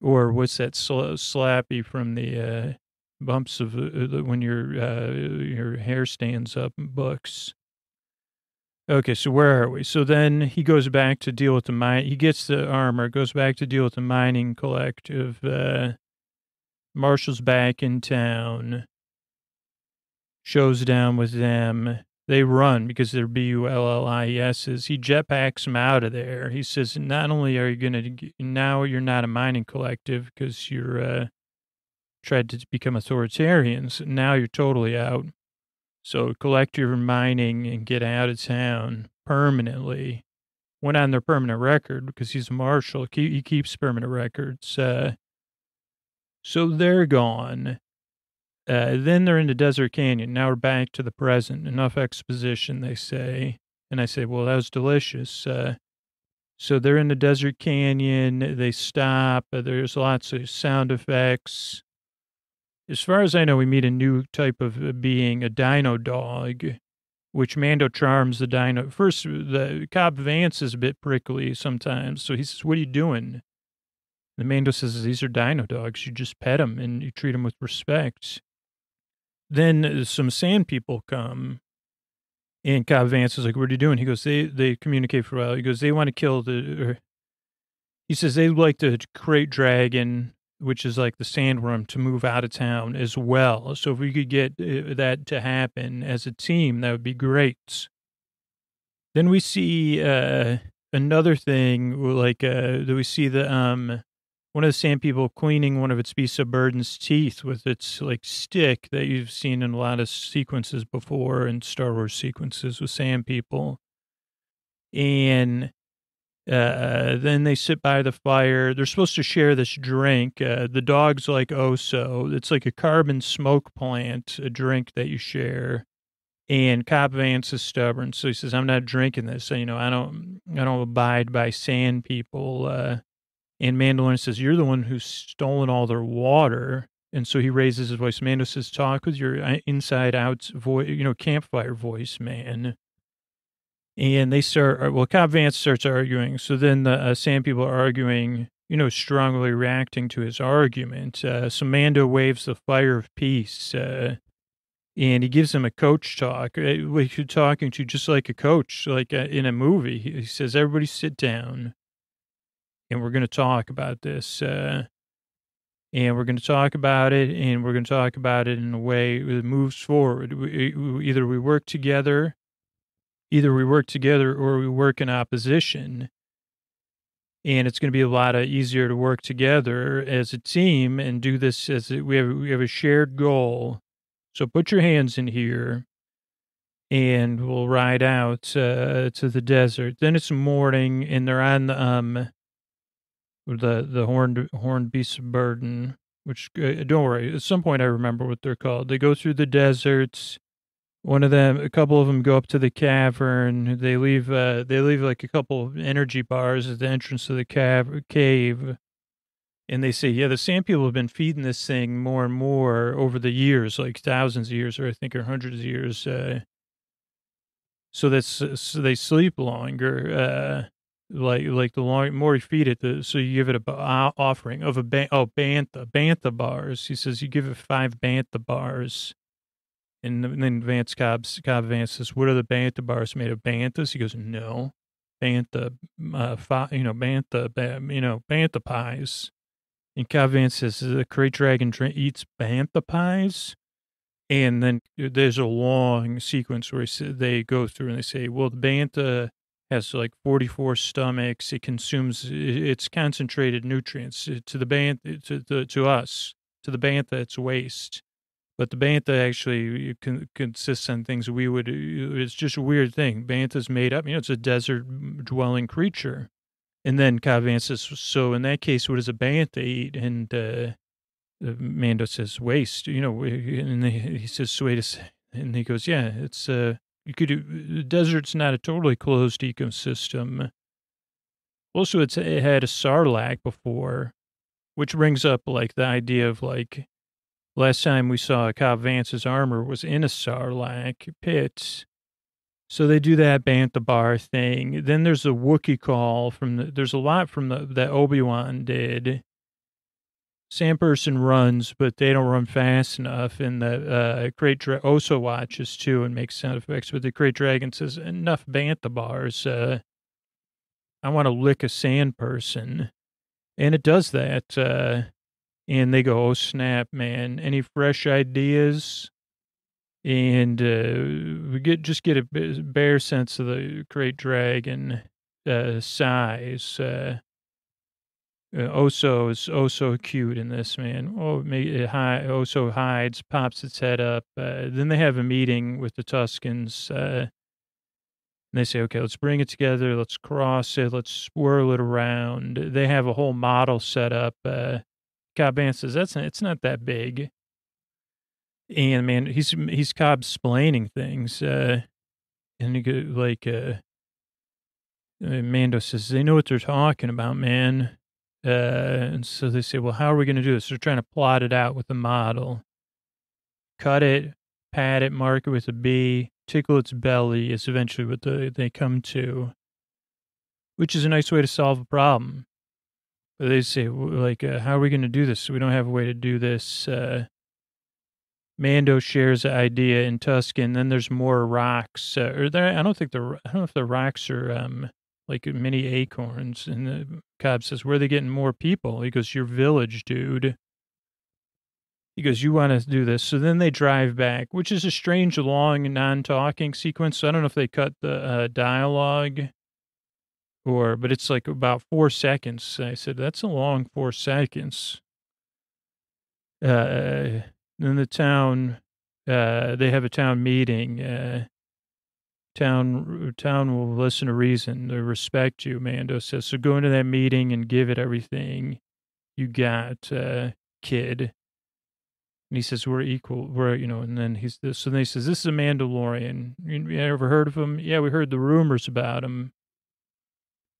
or what's that sl- slappy from the uh, bumps of uh, when your uh, your hair stands up books. Okay, so where are we? So then he goes back to deal with the mine. He gets the armor, goes back to deal with the mining collective. Uh, Marshall's back in town. Shows down with them. They run because they're B U L L I S's. He jetpacks them out of there. He says, "Not only are you gonna now you're not a mining collective because you're uh, tried to become authoritarians. Now you're totally out. So collect your mining and get out of town permanently." Went on their permanent record because he's a marshal. He keeps permanent records. Uh, so they're gone. Uh, then they're in the desert canyon. Now we're back to the present. Enough exposition, they say. And I say, well, that was delicious. Uh, so they're in the desert canyon. They stop. Uh, there's lots of sound effects. As far as I know, we meet a new type of uh, being, a dino dog, which Mando charms the dino. First, uh, the Cobb Vance is a bit prickly sometimes. So he says, what are you doing? The Mando says, these are dino dogs. You just pet them and you treat them with respect. Then uh, some sand people come. And Cobb Vance is like, what are you doing? He goes, they, they communicate for a while. He goes, they want to kill the, or, he says they like to krayt dragon, which is like the sandworm, to move out of town as well. So if we could get uh, that to happen as a team, that would be great. Then we see uh, another thing, like uh, we see the um, one of the sand people cleaning one of its beasts of burden's teeth with its like stick that you've seen in a lot of sequences before in Star Wars sequences with sand people. And uh, then they sit by the fire. They're supposed to share this drink. Uh, the dog's like Oso. It's like a carbon smoke plant, a drink that you share. And Cobb Vance is stubborn, so he says, "I'm not drinking this. So, you know, I don't, I don't abide by sand people." Uh, and Mandalorian says, You're the one who's stolen all their water. And so he raises his voice. Mando says, Talk with your uh, inside out voice, you know, campfire voice, man. And they start, uh, well, Cobb Vance starts arguing. So then the uh, Sand people are arguing, you know, strongly reacting to his argument. Uh, so Mando waves the fire of peace. Uh, and he gives him a coach talk, uh, like you're talking to just like a coach, like uh, in a movie. He says, Everybody sit down and we're going to talk about this. Uh, and we're going to talk about it, and we're going to talk about it in a way that moves forward. We, either we work together, either we work together, or we work in opposition. And it's going to be a lot of easier to work together as a team and do this as we have we have a shared goal. So put your hands in here, and we'll ride out uh, to the desert. Then it's morning, and they're on the um the the horned horned beasts of burden. Which uh, don't worry, at some point I remember what they're called. They go through the deserts. One of them, a couple of them go up to the cavern. They leave. Uh, they leave like a couple of energy bars at the entrance to the cav- cave. And they say, yeah, the sand people have been feeding this thing more and more over the years, like thousands of years, or I think, or hundreds of years. Uh, so that's so they sleep longer. Uh, like like the long, more you feed it, the so you give it a uh, offering of a ba- oh bantha bantha bars. He says you give it five bantha bars, and then Vance Cobb Cobb Vance says, "What are the bantha bars made of? Banthas?" He goes, "No, bantha, uh, fi- you know bantha, ba- you know bantha pies." And Cobb Vance says, "The Krayt Dragon eats bantha pies." And then there's a long sequence where they go through and they say, "Well, the bantha." has like 44 stomachs. It consumes its concentrated nutrients to the bantha to the to us to the bantha. It's waste, but the bantha actually con- consists on things we would. It's just a weird thing. Bantha's made up. You know, it's a desert dwelling creature. And then Cobb says, so in that case, what does a bantha eat? And uh, Mando says, waste. You know, and he says, wait a. And he goes, yeah, it's uh, you could the desert's not a totally closed ecosystem. Also, it's it had a sarlacc before, which brings up like the idea of like last time we saw Cobb Vance's armor was in a sarlacc pit. So they do that Bantha Bar thing. Then there's a Wookiee call from the. There's a lot from the that Obi Wan did Sandperson runs, but they don't run fast enough. And the uh, Great Dra- also watches too and makes sound effects. But the Great Dragon says, "Enough bantha bars. Uh, I want to lick a sand person. and it does that. Uh, and they go, "Oh snap, man! Any fresh ideas?" And uh, we get just get a bare sense of the Great Dragon uh, size. Uh, uh, Oso is oh so cute in this man. Oh, it hi, Oso hides, pops its head up. Uh, then they have a meeting with the Tuskens. Uh, and they say, okay, let's bring it together. Let's cross it. Let's swirl it around. They have a whole model set up. Uh, Cobb says, that's it's not that big. And man, he's he's Cobb explaining things. Uh, and you go like, uh, uh, Mando says, they know what they're talking about, man. Uh, and so they say, well, how are we going to do this? They're trying to plot it out with a model. Cut it, pat it, mark it with a B, tickle its belly is eventually what the, they come to, which is a nice way to solve a problem. They say, like, uh, how are we going to do this? We don't have a way to do this. Uh, Mando shares the idea in Tusken. Then there's more rocks. Uh, or there, I don't think the I don't know if the rocks are um, like mini acorns. And the Cobb says, Where are they getting more people? He goes, Your village, dude. He goes, You want to do this. So then they drive back, which is a strange, long, non talking sequence. So I don't know if they cut the uh, dialogue or, but it's like about four seconds. I said, That's a long four seconds. Uh, then the town, uh, they have a town meeting. Uh, town town will listen to reason. They respect you, Mando says. So go into that meeting and give it everything you got, uh, kid. And he says, we're equal. We're, you know, and then he's this. So then he says, this is a Mandalorian. You, you ever heard of him? Yeah, we heard the rumors about him.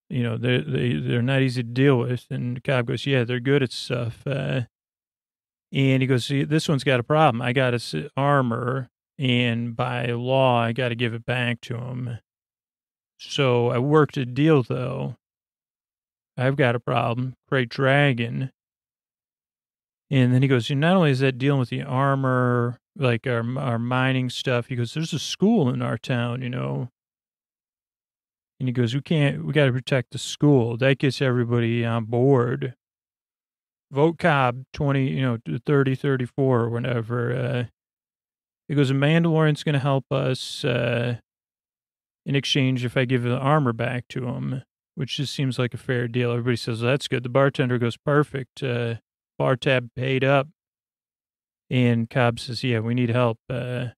You know, they're, they, they're not easy to deal with. And Cobb goes, yeah, they're good at stuff. Uh, and he goes, see, this one's got a problem. I got his armor and by law, I got to give it back to him. So I worked a deal, though. I've got a problem. Great Dragon. And then he goes, not only is that dealing with the armor, like our, our mining stuff, he goes, there's a school in our town, you know. And he goes, we can't, we got to protect the school. That gets everybody on board. Vote Cobb 20, you know, 30, 34 or whatever. Uh, he goes, a Mandalorian's going to help us uh, in exchange if I give the armor back to him, which just seems like a fair deal. Everybody says, well, that's good. The bartender goes, perfect. Uh, bar tab paid up. And Cobb says, yeah, we need help. Uh,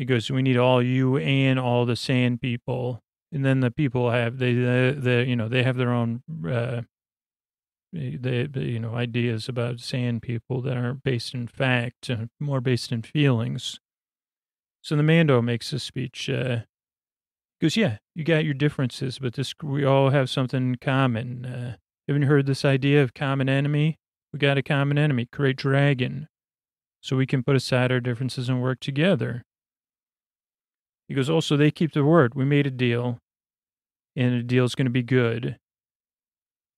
he goes, we need all you and all the sand people. And then the people have, they, they, they you know, they have their own uh, the, the you know ideas about sand people that aren't based in fact, uh, more based in feelings. So the Mando makes a speech. Uh, goes, yeah, you got your differences, but this we all have something in common. Uh, haven't heard this idea of common enemy? We got a common enemy, Great Dragon, so we can put aside our differences and work together. He goes, also, they keep their word. We made a deal, and the deal's going to be good.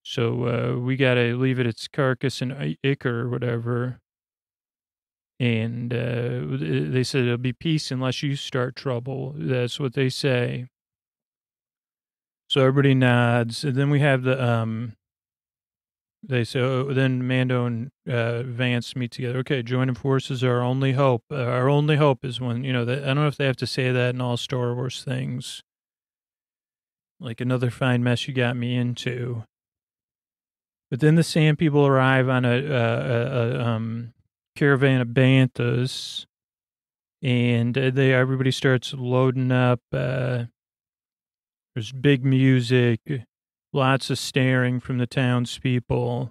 So uh, we got to leave it its carcass and ichor or whatever. And uh, they said it'll be peace unless you start trouble. That's what they say. So everybody nods. And then we have the, um, they say, oh, then Mando and uh, Vance meet together. Okay, joining forces are our only hope. Our only hope is when, you know, I don't know if they have to say that in all Star Wars things like another fine mess you got me into. But then the sand people arrive on a, a, a, a um, caravan of banthas, and uh, they everybody starts loading up. Uh, there's big music, lots of staring from the townspeople.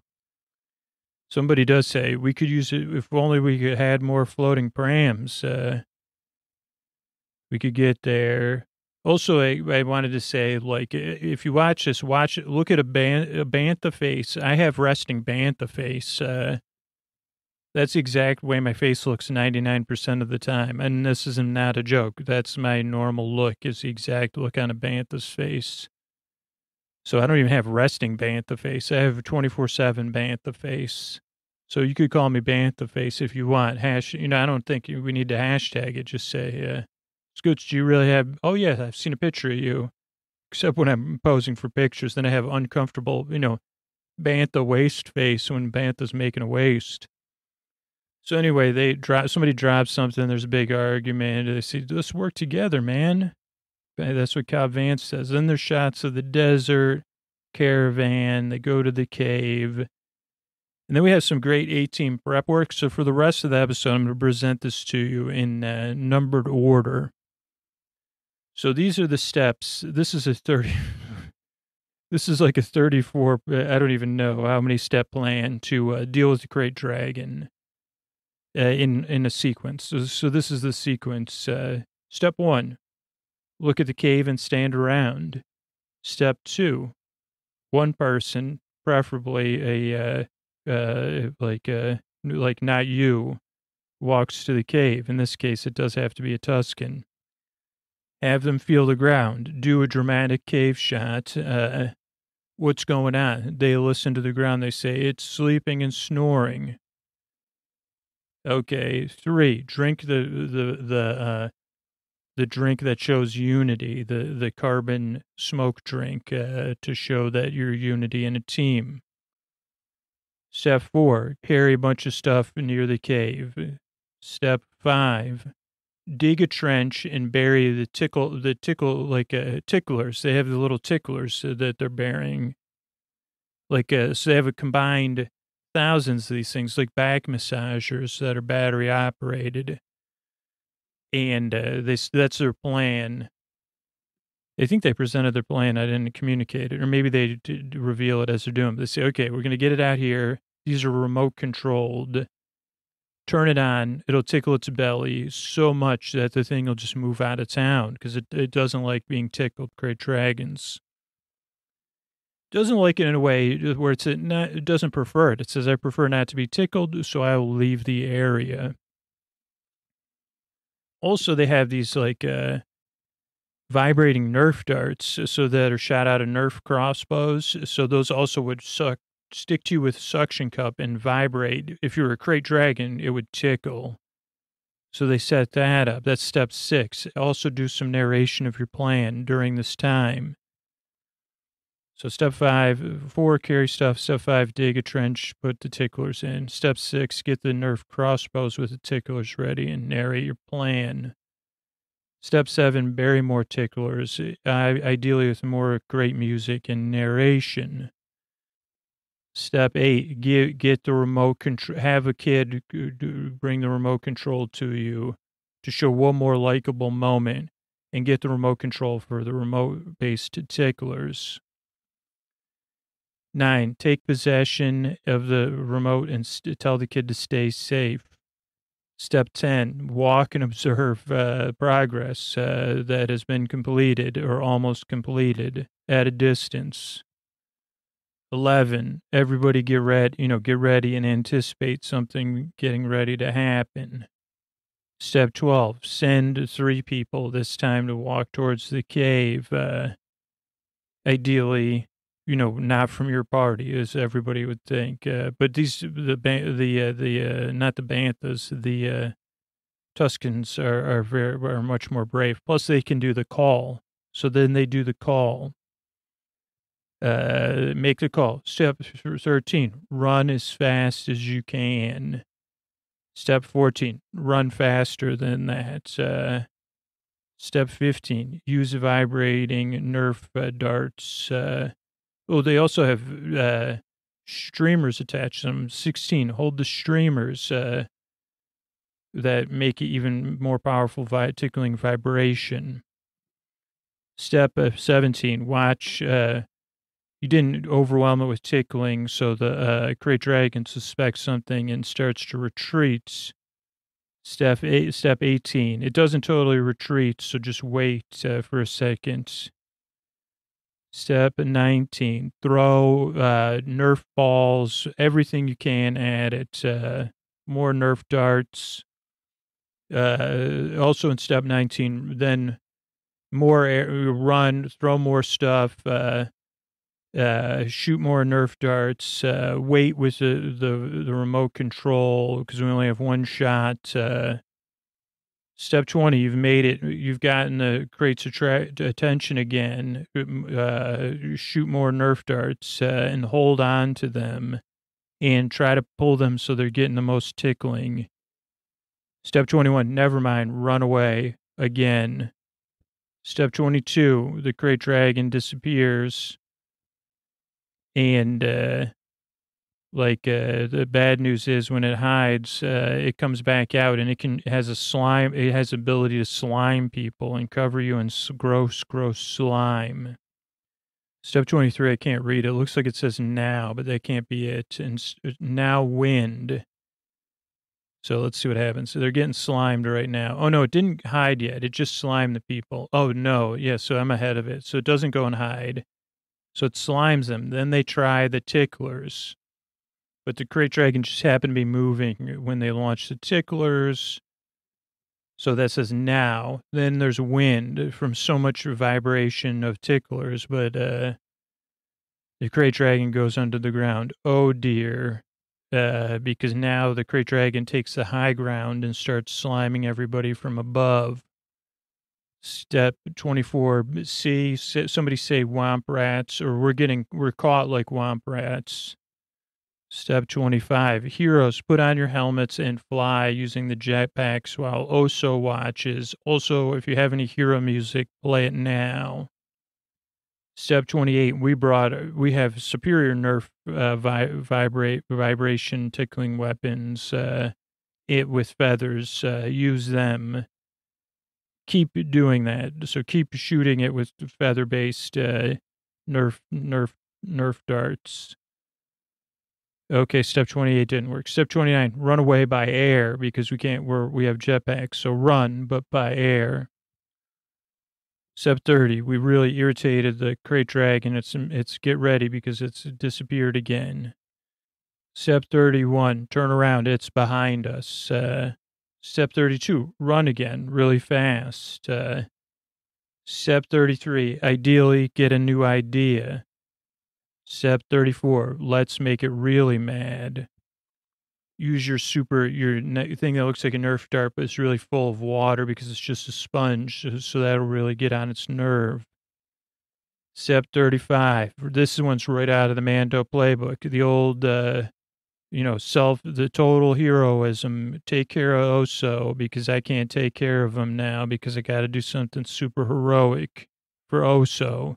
Somebody does say we could use it if only we could had more floating prams. Uh, we could get there. Also, I, I wanted to say, like, if you watch this, watch it. Look at a, ban- a bantha face. I have resting bantha face. Uh, that's the exact way my face looks 99% of the time. And this is not a joke. That's my normal look, is the exact look on a bantha's face. So I don't even have resting bantha face. I have 24 7 bantha face. So you could call me bantha face if you want. Hash, you know, I don't think we need to hashtag it. Just say, uh, Scoots, do you really have? Oh, yeah, I've seen a picture of you. Except when I'm posing for pictures, then I have uncomfortable, you know, bantha waist face when bantha's making a waist. So anyway, they drop somebody drops something. There's a big argument. They say, "Let's work together, man." That's what Cobb Vanth says. Then there's shots of the desert caravan. They go to the cave. And then we have some great 18 prep work. So for the rest of the episode, I'm going to present this to you in uh, numbered order. So these are the steps. This is a 30. this is like a 34. I don't even know how many step plan to uh, deal with the great dragon uh, in in a sequence. So, so this is the sequence. Uh, step one: look at the cave and stand around. Step two: one person, preferably a uh, uh, like uh, like not you, walks to the cave. In this case, it does have to be a Tusken. Have them feel the ground. Do a dramatic cave shot. Uh, what's going on? They listen to the ground. They say it's sleeping and snoring. Okay, three. Drink the the the uh, the drink that shows unity, the the carbon smoke drink uh, to show that you're unity in a team. Step four: carry a bunch of stuff near the cave. Step five: dig a trench and bury the tickle the tickle like uh, ticklers. They have the little ticklers that they're burying. Like uh, so, they have a combined thousands of these things, like back massagers that are battery operated. And uh, they, that's their plan. I think they presented their plan. I didn't communicate it, or maybe they did reveal it as they're doing. They say, "Okay, we're going to get it out here. These are remote controlled. Turn it on. It'll tickle its belly so much that the thing will just move out of town because it, it doesn't like being tickled. Great dragons." doesn't like it in a way where it's not, it doesn't prefer it. It says, I prefer not to be tickled, so I will leave the area. Also, they have these like uh, vibrating Nerf darts, so that are shot out of Nerf crossbows. So those also would suck, stick to you with suction cup and vibrate. If you were a krayt dragon, it would tickle. So they set that up. That's step six. Also, do some narration of your plan during this time. So step five, four, carry stuff. Step five, dig a trench, put the ticklers in. Step six, get the Nerf crossbows with the ticklers ready and narrate your plan. Step seven, bury more ticklers, ideally with more great music and narration. Step eight, get, get the remote control, have a kid bring the remote control to you to show one more likable moment and get the remote control for the remote based ticklers. Nine, take possession of the remote and st- tell the kid to stay safe. Step 10, walk and observe uh, progress uh, that has been completed or almost completed at a distance. 11, everybody get ready, you know, get ready and anticipate something getting ready to happen. Step 12, send three people this time to walk towards the cave. Uh, ideally, you know, not from your party, as everybody would think. Uh, but these the the uh, the uh, not the banthas, the uh, Tuskens are are very are much more brave. Plus, they can do the call. So then they do the call. Uh, make the call. Step thirteen: run as fast as you can. Step fourteen: run faster than that. Uh, Step 15, use vibrating Nerf uh, darts. Uh, oh, they also have uh, streamers attached to them. 16, hold the streamers uh, that make it even more powerful vi- tickling vibration. Step uh, 17, watch. Uh, you didn't overwhelm it with tickling, so the uh, great dragon suspects something and starts to retreat. Step eight, step 18. It doesn't totally retreat, so just wait uh, for a second. Step 19. Throw uh, Nerf balls, everything you can at it. Uh, more Nerf darts. Uh, also in step 19, then more air, run, throw more stuff, uh, uh, shoot more Nerf darts, uh, wait with the, the, the remote control because we only have one shot. Uh, step 20, you've made it. You've gotten the crates attract attention again. Uh, shoot more Nerf darts uh, and hold on to them and try to pull them so they're getting the most tickling. Step 21, never mind, run away again. Step 22, the great dragon disappears and uh, like uh, the bad news is when it hides, uh, it comes back out and it can it has a slime. It has ability to slime people and cover you in gross, gross slime. Step twenty three. I can't read. It looks like it says now, but that can't be it. And uh, now wind. So let's see what happens. So they're getting slimed right now. Oh no, it didn't hide yet. It just slimed the people. Oh no, yeah. So I'm ahead of it. So it doesn't go and hide. So it slimes them. Then they try the ticklers. But the Great Dragon just happened to be moving when they launched the ticklers. So that says now. Then there's wind from so much vibration of ticklers, but uh, the Great Dragon goes under the ground. Oh dear. Uh, because now the Great Dragon takes the high ground and starts sliming everybody from above. Step 24C, somebody say womp rats, or we're getting, we're caught like womp rats. Step 25, heroes, put on your helmets and fly using the jetpacks while Oso watches. Also, if you have any hero music, play it now. Step 28, we brought, we have superior nerf uh, vi- vibrate, vibration tickling weapons, uh, it with feathers, uh, use them keep doing that. So keep shooting it with feather based uh, Nerf Nerf Nerf darts. Okay, step 28 didn't work. Step 29, run away by air because we can't, we're, we have jetpacks. So run, but by air. Step 30, we really irritated the crate dragon. It's, it's get ready because it's disappeared again. Step 31, turn around. It's behind us. Uh, Step 32, run again really fast. Uh, step 33, ideally get a new idea. Step 34, let's make it really mad. Use your super, your thing that looks like a Nerf dart, but it's really full of water because it's just a sponge. So that'll really get on its nerve. Step 35, this one's right out of the Mando playbook. The old, uh, you know, self, the total heroism, take care of Oso because I can't take care of him now because I got to do something super heroic for Oso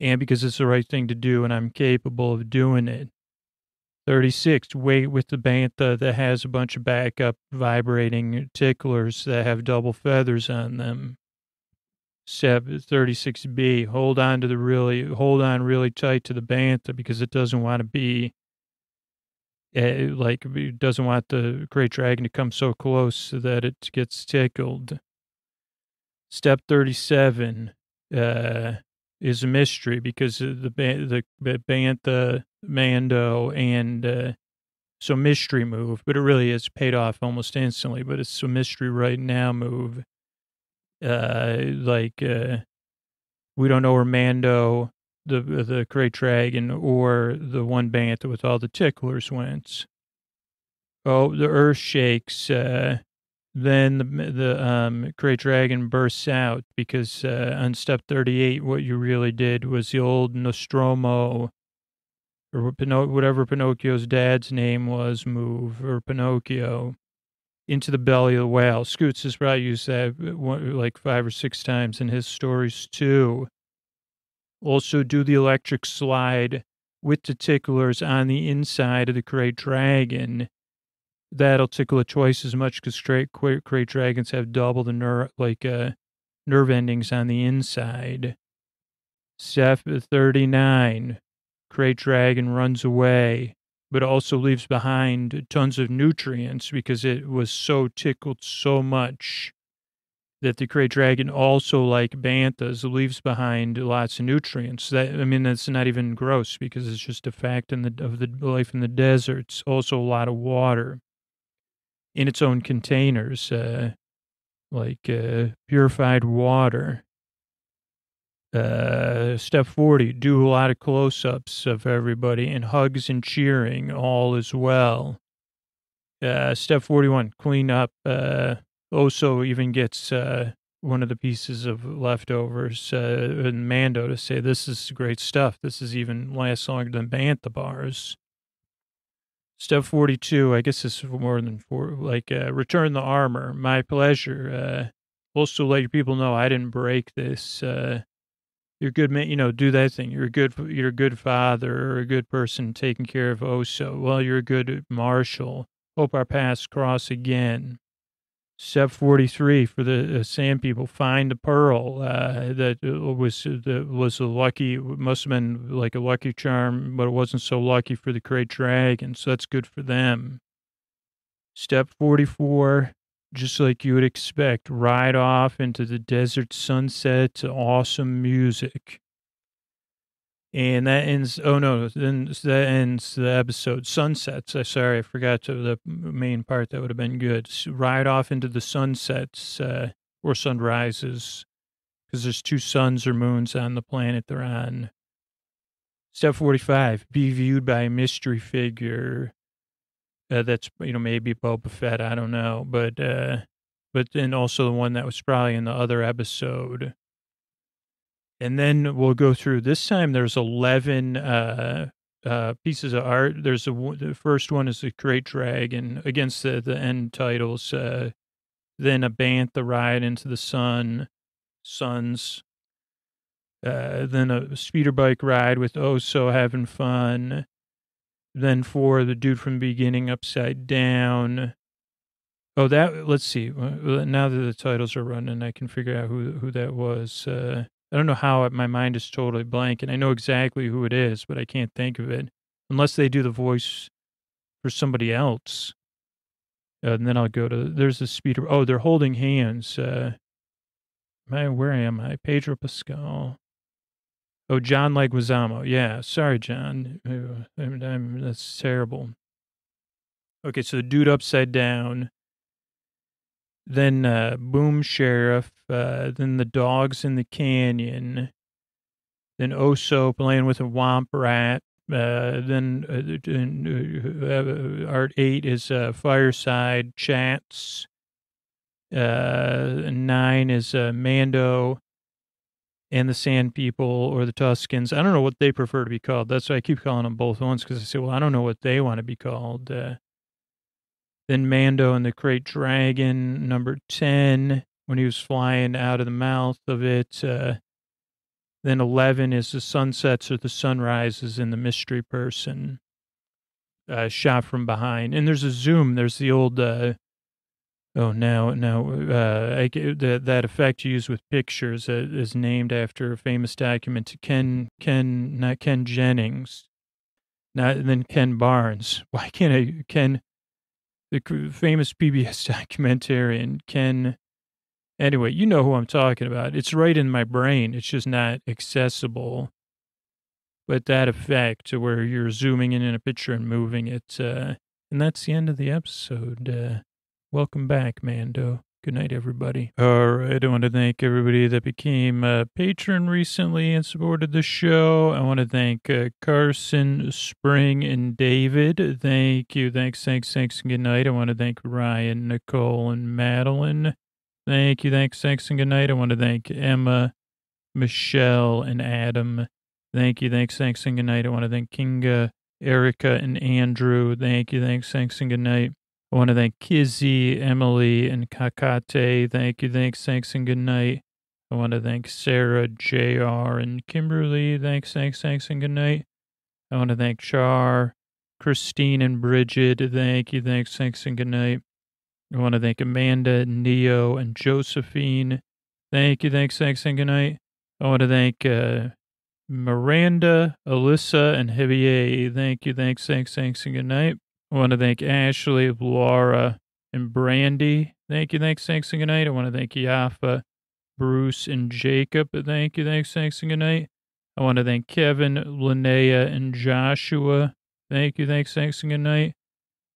and because it's the right thing to do and I'm capable of doing it. 36, wait with the bantha that has a bunch of backup vibrating ticklers that have double feathers on them. 36B, hold on to the really, hold on really tight to the bantha because it doesn't want to be uh, like doesn't want the great dragon to come so close that it gets tickled. Step 37 uh, is a mystery because the the, the bantha mando and uh, so mystery move, but it really is paid off almost instantly. But it's a mystery right now move. Uh, like uh, we don't know where Mando the the great dragon or the one bantha with all the ticklers went. Oh, the earth shakes. Uh, then the the um, great dragon bursts out because uh, on step thirty eight, what you really did was the old Nostromo or Pino- whatever Pinocchio's dad's name was move or Pinocchio. into the belly of the whale. Scoots has probably used that uh, one- like five or six times in his stories too. Also, do the electric slide with the ticklers on the inside of the great dragon. That'll tickle it twice as much because crate, crate dragons have double the nerve, like uh, nerve endings on the inside. Step 39. Crate dragon runs away, but also leaves behind tons of nutrients because it was so tickled so much that the crate dragon also like banthas leaves behind lots of nutrients that i mean that's not even gross because it's just a fact in the of the life in the deserts also a lot of water in its own containers uh like uh purified water uh step 40 do a lot of close-ups of everybody and hugs and cheering all as well uh step 41 clean up uh Oso even gets uh, one of the pieces of leftovers uh, in Mando to say, "This is great stuff. This is even lasts longer than bantha bars." Step forty-two. I guess this is more than four. Like, uh, return the armor. My pleasure. Uh, also, let your people know I didn't break this. Uh, you're good man. You know, do that thing. You're a good. You're a good father or a good person taking care of Oso. Well, you're a good marshal. Hope our paths cross again. Step 43 for the uh, sand people, find the pearl uh, that was that was a lucky, must have been like a lucky charm, but it wasn't so lucky for the great dragon, so that's good for them. Step 44, just like you would expect, ride off into the desert sunset to awesome music. And that ends. Oh no! Then that ends the episode. Sunsets. I sorry, I forgot to the main part. That would have been good. Ride off into the sunsets uh, or sunrises, because there's two suns or moons on the planet they're on. Step forty-five: Be viewed by a mystery figure. Uh, that's you know maybe Boba Fett. I don't know, but uh, but then also the one that was probably in the other episode and then we'll go through this time there's 11 uh, uh, pieces of art. There's a the first one is the great dragon against the, the end titles uh, then a bantha ride into the sun suns uh, then a speeder bike ride with Oh So having fun then for the dude from the beginning upside down. Oh that let's see now that the titles are running i can figure out who who that was uh, I don't know how my mind is totally blank, and I know exactly who it is, but I can't think of it unless they do the voice for somebody else. Uh, and then I'll go to there's a speeder. Oh, they're holding hands. Uh, my, where am I? Pedro Pascal. Oh, John Leguizamo. Yeah, sorry, John. Uh, I'm, I'm, that's terrible. Okay, so the dude upside down then uh, Boom Sheriff, uh, then the dogs in the canyon, then Oso playing with a womp rat. Uh, then uh, uh, art eight is uh, fireside chats. nine is Mando and the Sand People or the Tuskens. I don't know what they prefer to be called. That's why I keep calling them both ones because I say, well, I don't know what they want to be called. Then Mando and the Great Dragon, number 10, when he was flying out of the mouth of it. Uh, then 11 is the sunsets or the sunrises in the mystery person uh, shot from behind. And there's a zoom. There's the old, uh, oh, now, now, uh, I, the, that effect you with pictures uh, is named after a famous document Ken, Ken, not Ken Jennings, not then Ken Barnes. Why can't I, Ken, the famous PBS documentarian Ken. Anyway, you know who I'm talking about. It's right in my brain. It's just not accessible. But that effect where you're zooming in in a picture and moving it. Uh, and that's the end of the episode. Uh, welcome back, Mando. Good night, everybody. All right. I want to thank everybody that became a patron recently and supported the show. I want to thank uh, Carson, Spring, and David. Thank you. Thanks, thanks, thanks, and good night. I want to thank Ryan, Nicole, and Madeline. Thank you. Thanks, thanks, and good night. I want to thank Emma, Michelle, and Adam. Thank you. Thanks, thanks, and good night. I want to thank Kinga, Erica, and Andrew. Thank you. Thanks, thanks, and good night. I want to thank Kizzy, Emily, and Kakate. Thank you, thanks, thanks, and good night. I want to thank Sarah, JR, and Kimberly. Thanks, thanks, thanks, and good night. I want to thank Char, Christine, and Bridget. Thank you, thanks, thanks, and good night. I want to thank Amanda, Neo, and Josephine. Thank you, thanks, thanks, and good night. I want to thank uh, Miranda, Alyssa, and Javier. Thank you, thanks, thanks, thanks, and good night. I want to thank Ashley, Laura, and Brandy. Thank you, thanks, thanks, and good night. I want to thank Yafa, Bruce, and Jacob. Thank you, thanks, thanks, and good night. I want to thank Kevin, Linnea, and Joshua. Thank you, thanks, thanks, and good night.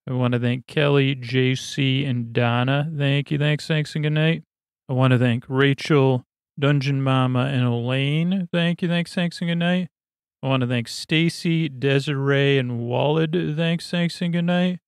I want to thank Kelly, JC, and Donna. Thank you, thanks, thanks, and good night. I want to thank Rachel, Dungeon Mama, and Elaine. Thank you, thanks, thanks, and good night. I want to thank Stacy, Desiree, and Wallad. Thanks, thanks, and good night.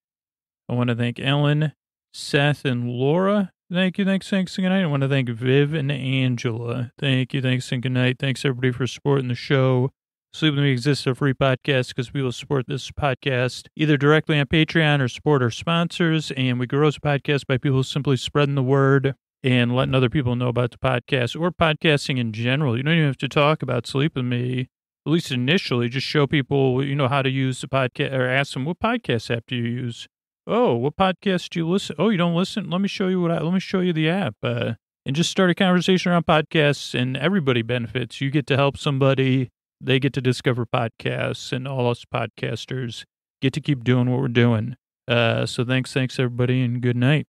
I want to thank Ellen, Seth, and Laura. Thank you, thanks, thanks, and good night. I want to thank Viv and Angela. Thank you, thanks, and good night. Thanks, everybody, for supporting the show. Sleep With Me exists a free podcast because we will support this podcast either directly on Patreon or support our sponsors. And we grow as a podcast by people simply spreading the word and letting other people know about the podcast or podcasting in general. You don't even have to talk about Sleep With Me, at least initially. Just show people, you know, how to use the podcast or ask them, what podcast app do you use? Oh, what podcast do you listen? Oh, you don't listen? Let me show you what I, let me show you the app. Uh, and just start a conversation around podcasts and everybody benefits. You get to help somebody they get to discover podcasts, and all us podcasters get to keep doing what we're doing. Uh, so thanks, thanks everybody, and good night.